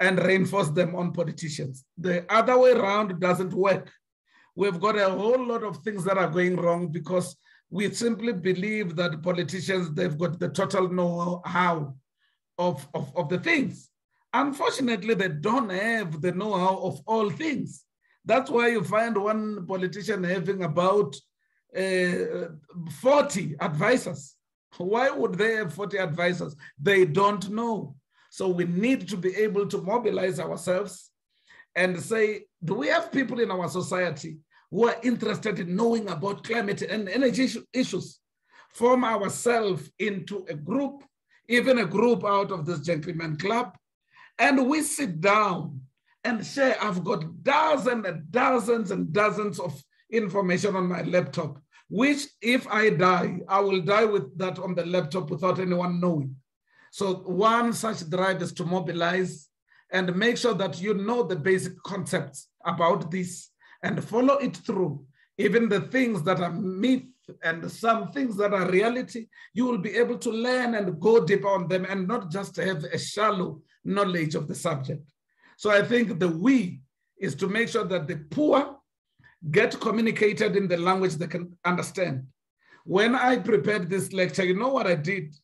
and reinforce them on politicians. The other way around doesn't work. We've got a whole lot of things that are going wrong because we simply believe that politicians, they've got the total know-how of, of, of the things. Unfortunately, they don't have the know-how of all things. That's why you find one politician having about uh, 40 advisors. Why would they have 40 advisors? They don't know. So we need to be able to mobilize ourselves and say, do we have people in our society who are interested in knowing about climate and energy issues? Form ourselves into a group, even a group out of this gentleman club, and we sit down and share. I've got dozens and dozens and dozens of information on my laptop, which if I die, I will die with that on the laptop without anyone knowing. So one such drive is to mobilize and make sure that you know the basic concepts about this and follow it through. Even the things that are myth and some things that are reality, you will be able to learn and go deeper on them and not just have a shallow knowledge of the subject. So I think the we is to make sure that the poor get communicated in the language they can understand. When I prepared this lecture, you know what I did?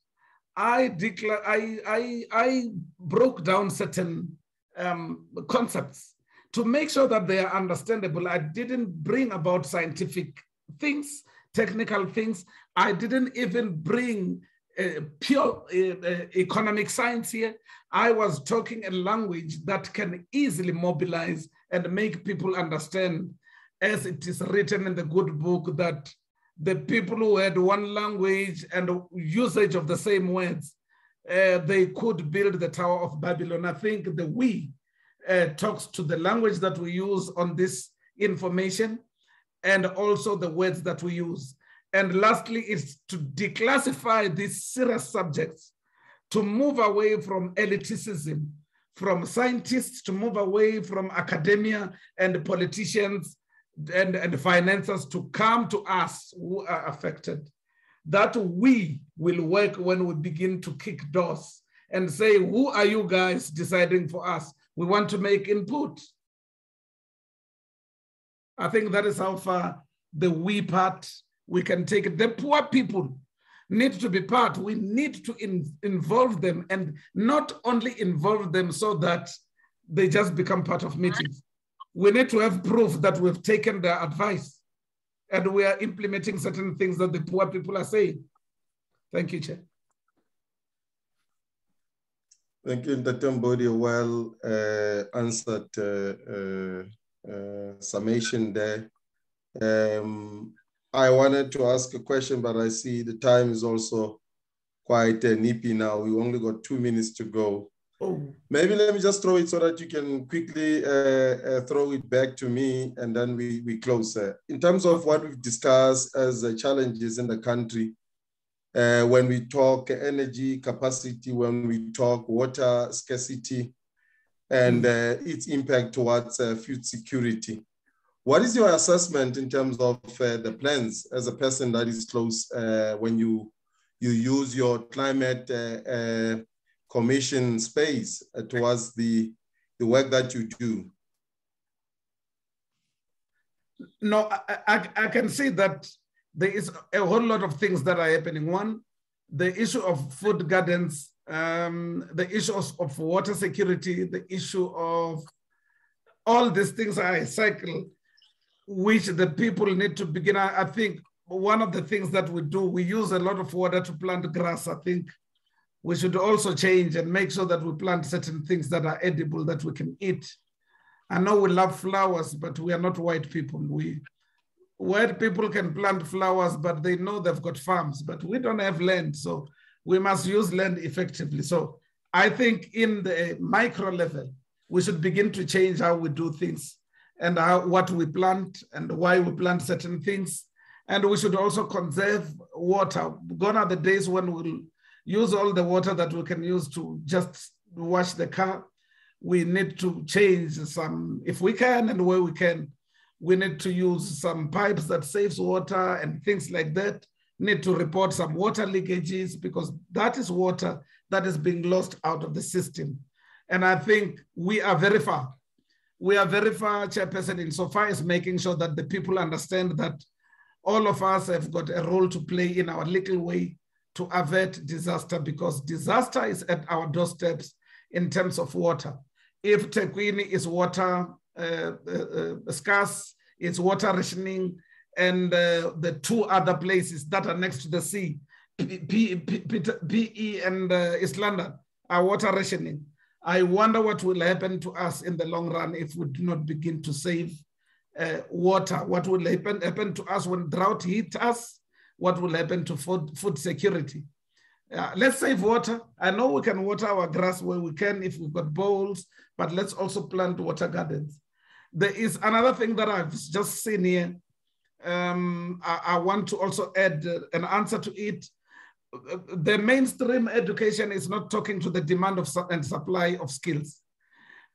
I declare, I, I, I broke down certain um, concepts to make sure that they are understandable. I didn't bring about scientific things, technical things. I didn't even bring pure uh, economic science here. I was talking a language that can easily mobilize and make people understand, as it is written in the good book, that the people who had one language and usage of the same words, uh, they could build the Tower of Babylon. I think the we uh, talks to the language that we use on this information and also the words that we use. And lastly, is to declassify these serious subjects, to move away from elitism, from scientists to move away from academia and politicians and, and financiers to come to us who are affected. That we will work when we begin to kick doors and say, who are you guys deciding for us? We want to make input. I think that is how far the we part we can take it. The poor people need to be part. We need to in, involve them and not only involve them so that they just become part of meetings. We need to have proof that we've taken their advice and we are implementing certain things that the poor people are saying. Thank you, Chair. Thank you, Dr. Mbodi. Well uh, answered uh, uh, uh, summation there. Um, I wanted to ask a question, but I see the time is also quite uh, nippy now. We only got two minutes to go. Oh. Maybe let me just throw it so that you can quickly uh, throw it back to me and then we, we close. in terms of what we've discussed as challenges in the country, uh, when we talk energy capacity, when we talk water scarcity, and mm. uh, its impact towards uh, food security. What is your assessment in terms of uh, the plans as a person that is close uh, when you you use your climate uh, commission space towards the the work that you do? No, I, I, I can see that there is a whole lot of things that are happening. One, the issue of food gardens, um, the issue of water security, the issue of all these things are a cycle which the people need to begin. I, I think one of the things that we do, we use a lot of water to plant grass. I think we should also change and make sure that we plant certain things that are edible that we can eat. I know we love flowers, but we are not white people. We white people can plant flowers, but they know they've got farms, but we don't have land. So we must use land effectively. So I think in the micro level, we should begin to change how we do things and how, what we plant and why we plant certain things. And we should also conserve water. Gone are the days when we'll use all the water that we can use to just wash the car. We need to change some, if we can and where we can, we need to use some pipes that saves water and things like that. Need to report some water leakages because that is water that is being lost out of the system. And I think we are very far. We are very far, Chairperson, insofar as making sure that the people understand that all of us have got a role to play in our little way to avert disaster because disaster is at our doorsteps in terms of water. If Thekwini is water uh, uh, uh, scarce, it's water rationing, and uh, the two other places that are next to the sea, PE and uh, London, are water rationing. I wonder what will happen to us in the long run if we do not begin to save uh, water. What will happen, happen to us when drought hits us? What will happen to food, food security? Uh, let's save water. I know we can water our grass where we can if we've got bowls, but let's also plant water gardens. There is another thing that I've just seen here. Um, I, I, want to also add uh, an answer to it the mainstream education is not talking to the demand of and supply of skills.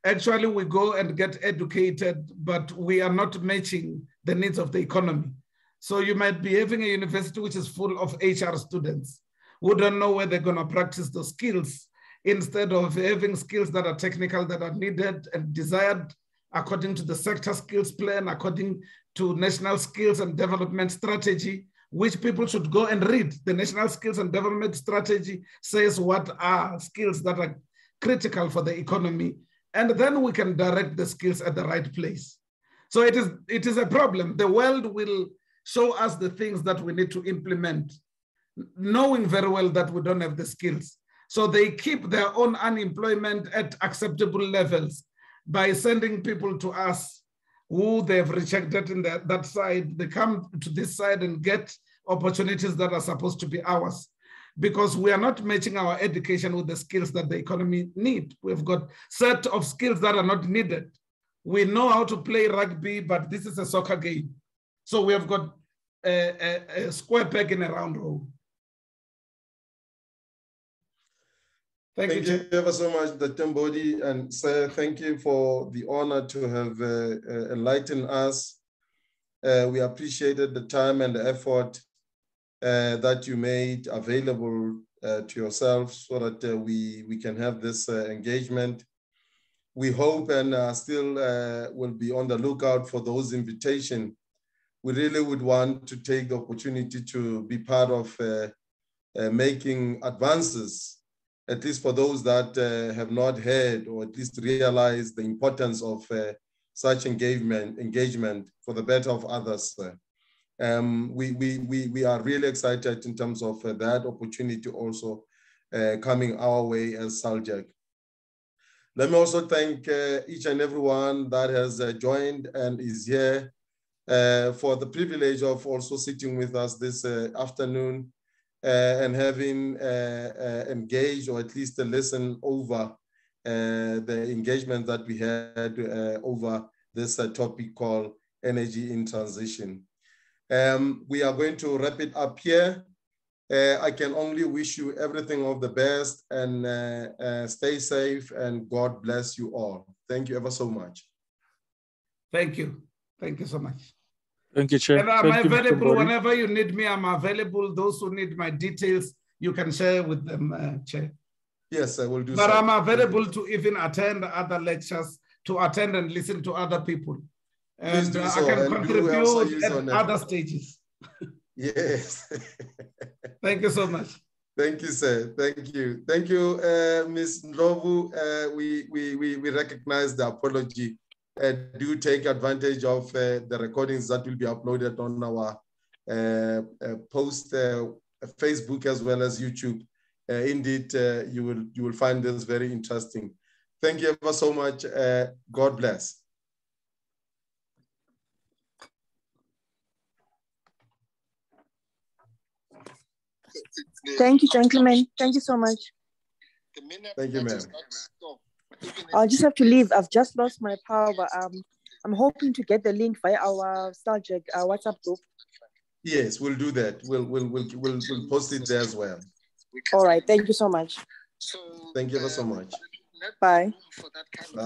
Actually, we go and get educated, but we are not matching the needs of the economy. So you might be having a university which is full of HR students who don't know where they're going to practice those skills instead of having skills that are technical that are needed and desired according to the sector skills plan, according to national skills and development strategy which people should go and read. The National Skills and Development Strategy says what are skills that are critical for the economy, and then we can direct the skills at the right place. So it is, it is a problem. The world will show us the things that we need to implement, knowing very well that we don't have the skills. So they keep their own unemployment at acceptable levels by sending people to us who they've rejected in the, that side. They come to this side and get opportunities that are supposed to be ours because we are not matching our education with the skills that the economy need. We've got set of skills that are not needed. We know how to play rugby, but this is a soccer game. So we have got a, a, a square peg in a round hole. Thank, thank you, you ever so much, Dr. Mbodi, and sir, thank you for the honor to have uh, uh, enlightened us. Uh, we appreciated the time and the effort uh, that you made available uh, to yourself so that uh, we, we can have this engagement. We hope and still will be on the lookout for those invitations. We really would want to take the opportunity to be part of making advances, at least for those that have not heard or at least realized the importance of such engagement, engagement for the better of others um, we, we, we, we are really excited in terms of uh, that opportunity also uh, coming our way as SALGC. Let me also thank uh, each and everyone that has uh, joined and is here uh, for the privilege of also sitting with us this uh, afternoon and having engaged or at least a listen over the engagement that we had over this topic called energy in transition. Um, we are going to wrap it up here. Uh, I can only wish you everything of the best and uh, uh, stay safe and God bless you all. Thank you ever so much. Thank you. Thank you so much. Thank you, Chair. And I'm Thank available you, whenever you need me. I'm available. Those who need my details, you can share with them, uh, Chair. Yes, I will do but so. I'm available to even attend other lectures, to attend and listen to other people and uh, so. I can and contribute at other stages. yes. Thank you so much. Thank you, sir. Thank you. Thank you, uh, Ms. Ndlovu. Uh, we, we, we, we recognize the apology. Uh, do take advantage of uh, the recordings that will be uploaded on our uh, uh, post Facebook as well as YouTube. uh, indeed, uh, you will you will find this very interesting. Thank you ever so much. Uh, God bless. Thank you, gentlemen. Thank you so much. Thank you, ma'am. I'll just have to leave. I've just lost my power, but um, I'm hoping to get the link via our SALGC uh, WhatsApp group. Yes, we'll do that. We'll, we'll, we'll, we'll, we'll post it there as well. All right. Thank you so much. Thank you ever so much. Bye. Bye.